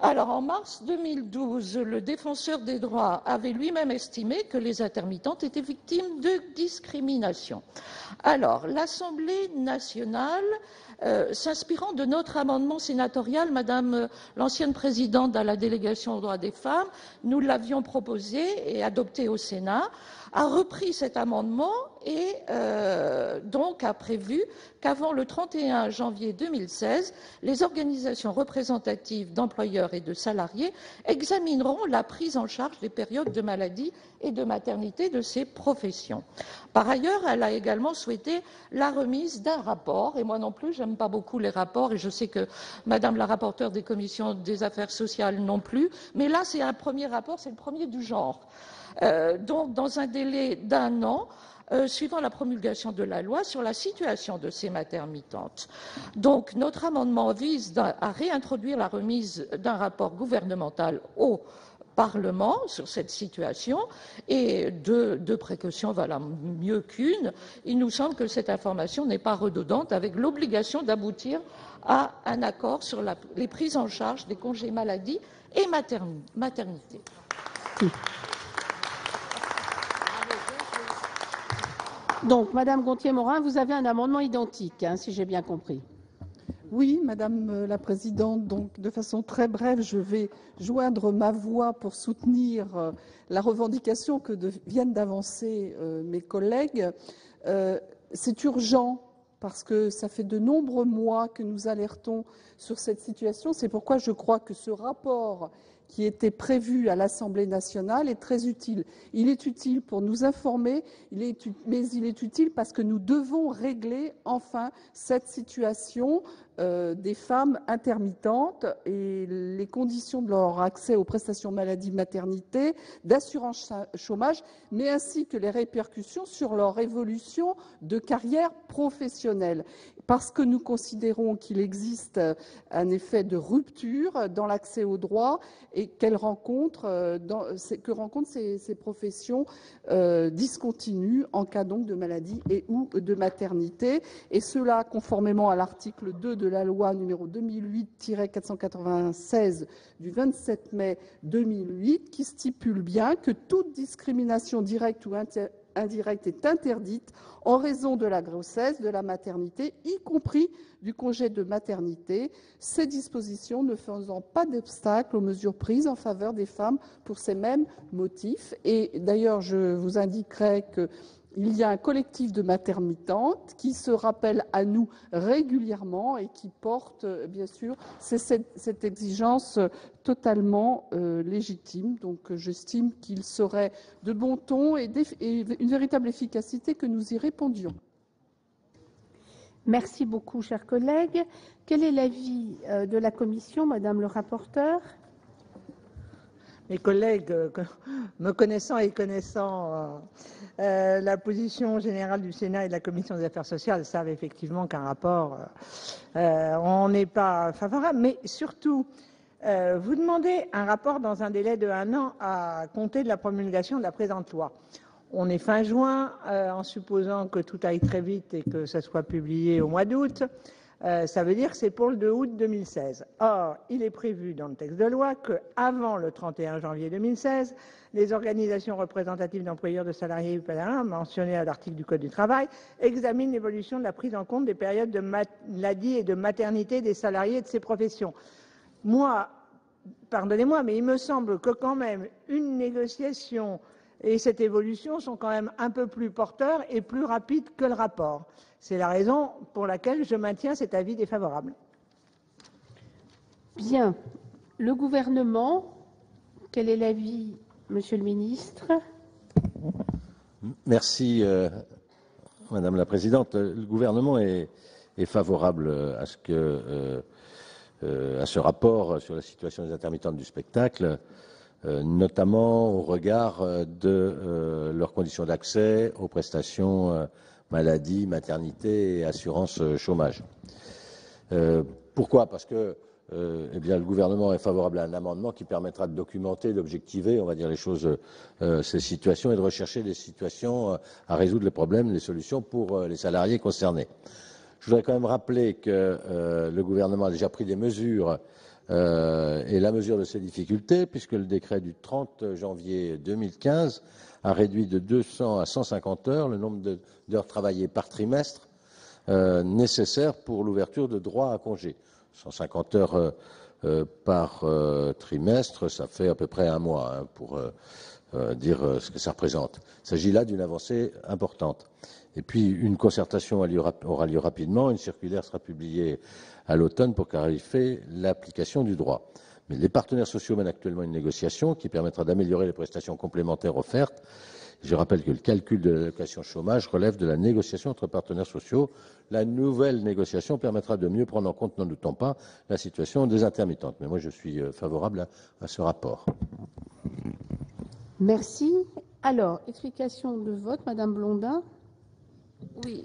Alors, en mars 2012, le défenseur des droits avait lui-même estimé que les intermittentes étaient victimes de discrimination. Alors, l'Assemblée nationale euh, s'inspirant de notre amendement sénatorial, Madame euh, l'ancienne présidente de la délégation aux droits des femmes, nous l'avions proposé et adopté au Sénat, a repris cet amendement et euh, donc a prévu qu'avant le 31 janvier 2016, les organisations représentatives d'employeurs et de salariés examineront la prise en charge des périodes de maladie et de maternité de ces professions. Par ailleurs, elle a également souhaité la remise d'un rapport, et moi non plus, j'aime pas beaucoup les rapports, et je sais que Madame la rapporteure des commissions des affaires sociales non plus, mais là, c'est un premier rapport, c'est le premier du genre. Euh, donc, dans un délai d'un an, euh, suivant la promulgation de la loi sur la situation de ces maternitantes. Donc, notre amendement vise à réintroduire la remise d'un rapport gouvernemental au Parlement sur cette situation et deux, précautions valent mieux qu'une. Il nous semble que cette information n'est pas redondante avec l'obligation d'aboutir à un accord sur les prises en charge des congés maladie et maternité. Donc, Madame Gontier-Morin, vous avez un amendement identique, hein, si j'ai bien compris. Oui, Madame euh, la Présidente, donc de façon très brève, je vais joindre ma voix pour soutenir euh, la revendication que viennent d'avancer euh, mes collègues. C'est urgent parce que ça fait de nombreux mois que nous alertons sur cette situation. C'est pourquoi je crois que ce rapport qui était prévu à l'Assemblée nationale est très utile. Il est utile pour nous informer, mais il est utile parce que nous devons régler enfin cette situation des femmes intermittentes et les conditions de leur accès aux prestations maladie maternité, d'assurance chômage, mais ainsi que les répercussions sur leur évolution de carrière professionnelle. Parce que nous considérons qu'il existe un effet de rupture dans l'accès aux droits et euh, que rencontrent ces, professions euh, discontinues en cas de maladie et ou de maternité. Et cela, conformément à l'article 2 de la loi numéro 2008-496 du 27 mai 2008, qui stipule bien que toute discrimination directe ou indirecte est interdite en raison de la grossesse, de la maternité, y compris du congé de maternité, ces dispositions ne faisant pas d'obstacle aux mesures prises en faveur des femmes pour ces mêmes motifs. Et d'ailleurs, je vous indiquerai que il y a un collectif de maternitantes qui se rappelle à nous régulièrement et qui porte, euh, bien sûr, cette, exigence totalement euh, légitime. Donc, j'estime qu'il serait de bon ton et, une véritable efficacité que nous y répondions. Merci beaucoup, chers collègues. Quel est l'avis euh, de la commission, Madame le rapporteur? Mes collègues, euh, me connaissant et connaissant euh, euh, la position générale du Sénat et de la Commission des affaires sociales, savent effectivement qu'un rapport, on n'est pas favorable. Mais surtout, vous demandez un rapport dans un délai de un an à compter de la promulgation de la présente loi. On est fin juin, en supposant que tout aille très vite et que ça soit publié au mois d'août. Euh, ça veut dire que c'est pour le 2 août 2016. Or, il est prévu dans le texte de loi qu'avant le 31 janvier 2016, les organisations représentatives d'employeurs de salariés mentionnées à l'article du Code du travail examinent l'évolution de la prise en compte des périodes de maladie et de maternité des salariés de ces professions. Moi, pardonnez-moi, mais il me semble que quand même une négociation et cette évolution sont quand même un peu plus porteurs et plus rapides que le rapport. C'est la raison pour laquelle je maintiens cet avis défavorable. Bien. Le gouvernement, quel est l'avis, Monsieur le ministre? Merci, euh, Madame la Présidente. Le gouvernement est, favorable à ce, que, euh, à ce rapport sur la situation des intermittentes du spectacle. Euh, notamment au regard euh, de euh, leurs conditions d'accès aux prestations maladie, maternité et assurance chômage. pourquoi? Parce que eh bien, le gouvernement est favorable à un amendement qui permettra de documenter, d'objectiver, on va dire les choses, ces situations et de rechercher des situations à résoudre les problèmes, les solutions pour les salariés concernés. Je voudrais quand même rappeler que le gouvernement a déjà pris des mesures euh, et la mesure de ces difficultés, puisque le décret du 30 janvier 2015 a réduit de 200 à 150 heures le nombre d'heures travaillées par trimestre euh, nécessaires pour l'ouverture de droits à congé. 150 heures euh, par trimestre, ça fait à peu près un mois hein, pour dire ce que ça représente. Il s'agit là d'une avancée importante. Et puis, une concertation aura lieu rapidement. Une circulaire sera publiée à l'automne pour clarifier l'application du droit. Mais les partenaires sociaux mènent actuellement une négociation qui permettra d'améliorer les prestations complémentaires offertes. Je rappelle que le calcul de l'allocation chômage relève de la négociation entre partenaires sociaux. La nouvelle négociation permettra de mieux prendre en compte, n'en doutons pas, la situation des intermittentes. Mais moi, je suis euh, favorable à, ce rapport. Merci. Alors, explication de vote, Madame Blondin. Oui,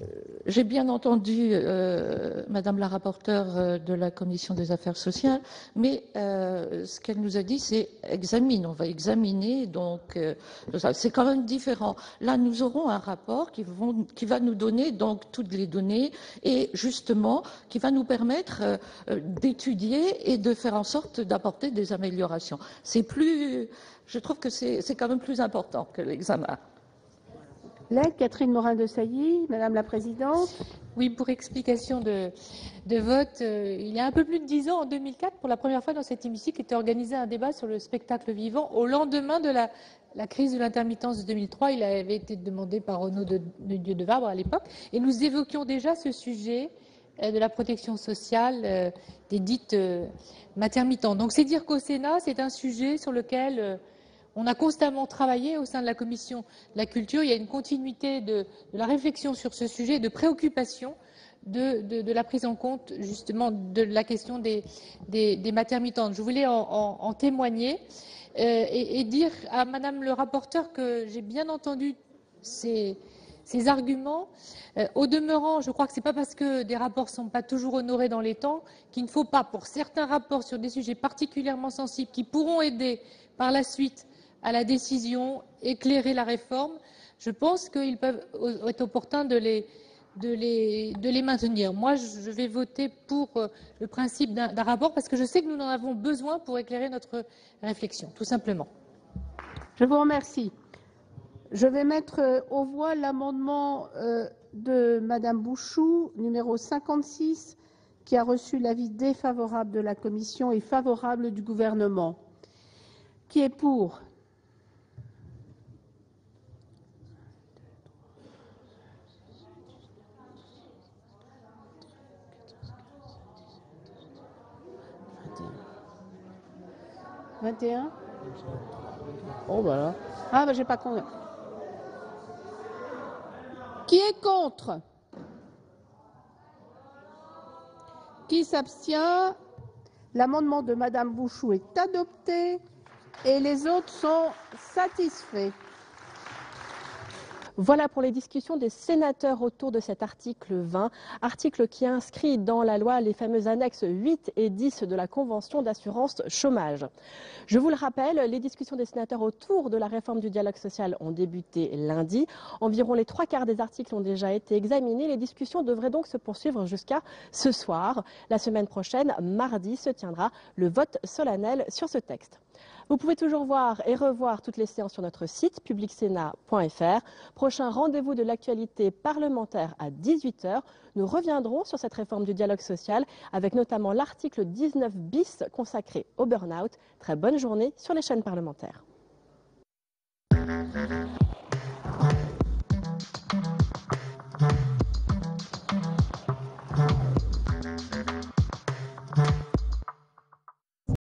euh, j'ai bien entendu euh, Madame la rapporteure euh, de la commission des affaires sociales, mais ce qu'elle nous a dit, c'est examine, on va examiner, donc c'est quand même différent. Là, nous aurons un rapport qui, qui, va nous donner donc toutes les données et justement qui va nous permettre d'étudier et de faire en sorte d'apporter des améliorations. C'est plus, je trouve que c'est quand même plus important que l'examen. Catherine Morin-de-Sailly, Madame la Présidente. Oui, pour explication de, vote, euh, il y a un peu plus de dix ans, en 2004, pour la première fois dans cet hémicycle, était organisé un débat sur le spectacle vivant au lendemain de la, crise de l'intermittence de 2003. Il avait été demandé par Renaud de, de à l'époque, et nous évoquions déjà ce sujet euh, de la protection sociale euh, des dites matermitantes. Donc c'est dire qu'au Sénat, c'est un sujet sur lequel on a constamment travaillé au sein de la commission de la culture. Il y a une continuité de, la réflexion sur ce sujet, de préoccupation de, la prise en compte justement de la question des, des, maternitantes. Je voulais en, témoigner euh, et, dire à Madame le rapporteur que j'ai bien entendu ces, arguments. Euh, au demeurant, je crois que ce n'est pas parce que des rapports ne sont pas toujours honorés dans les temps qu'il ne faut pas, pour certains rapports sur des sujets particulièrement sensibles qui pourront aider par la suite à la décision, éclairer la réforme, je pense qu'il peut être opportun de les, de les, de les maintenir. Moi, je vais voter pour euh, le principe d'un rapport parce que je sais que nous en avons besoin pour éclairer notre réflexion, tout simplement. Je vous remercie. Je vais mettre euh, aux voix l'amendement euh, de Madame Bouchou, numéro 56, qui a reçu l'avis défavorable de la Commission et favorable du Gouvernement. Qui est pour? 21 Oh, voilà. Ah, ben, j'ai pas compris. Qui est contre? Qui s'abstient? L'amendement de Madame Bouchou est adopté et les autres sont satisfaits. Voilà pour les discussions des sénateurs autour de cet article 20, article qui inscrit dans la loi les fameuses annexes 8 et 10 de la Convention d'assurance chômage. Je vous le rappelle, les discussions des sénateurs autour de la réforme du dialogue social ont débuté lundi. Environ les trois quarts des articles ont déjà été examinés. Les discussions devraient donc se poursuivre jusqu'à ce soir. La semaine prochaine, mardi, se tiendra le vote solennel sur ce texte. Vous pouvez toujours voir et revoir toutes les séances sur notre site publicsénat.fr. Prochain rendez-vous de l'actualité parlementaire à 18h. Nous reviendrons sur cette réforme du dialogue social avec notamment l'article 19 bis consacré au burn-out. Très bonne journée sur les chaînes parlementaires.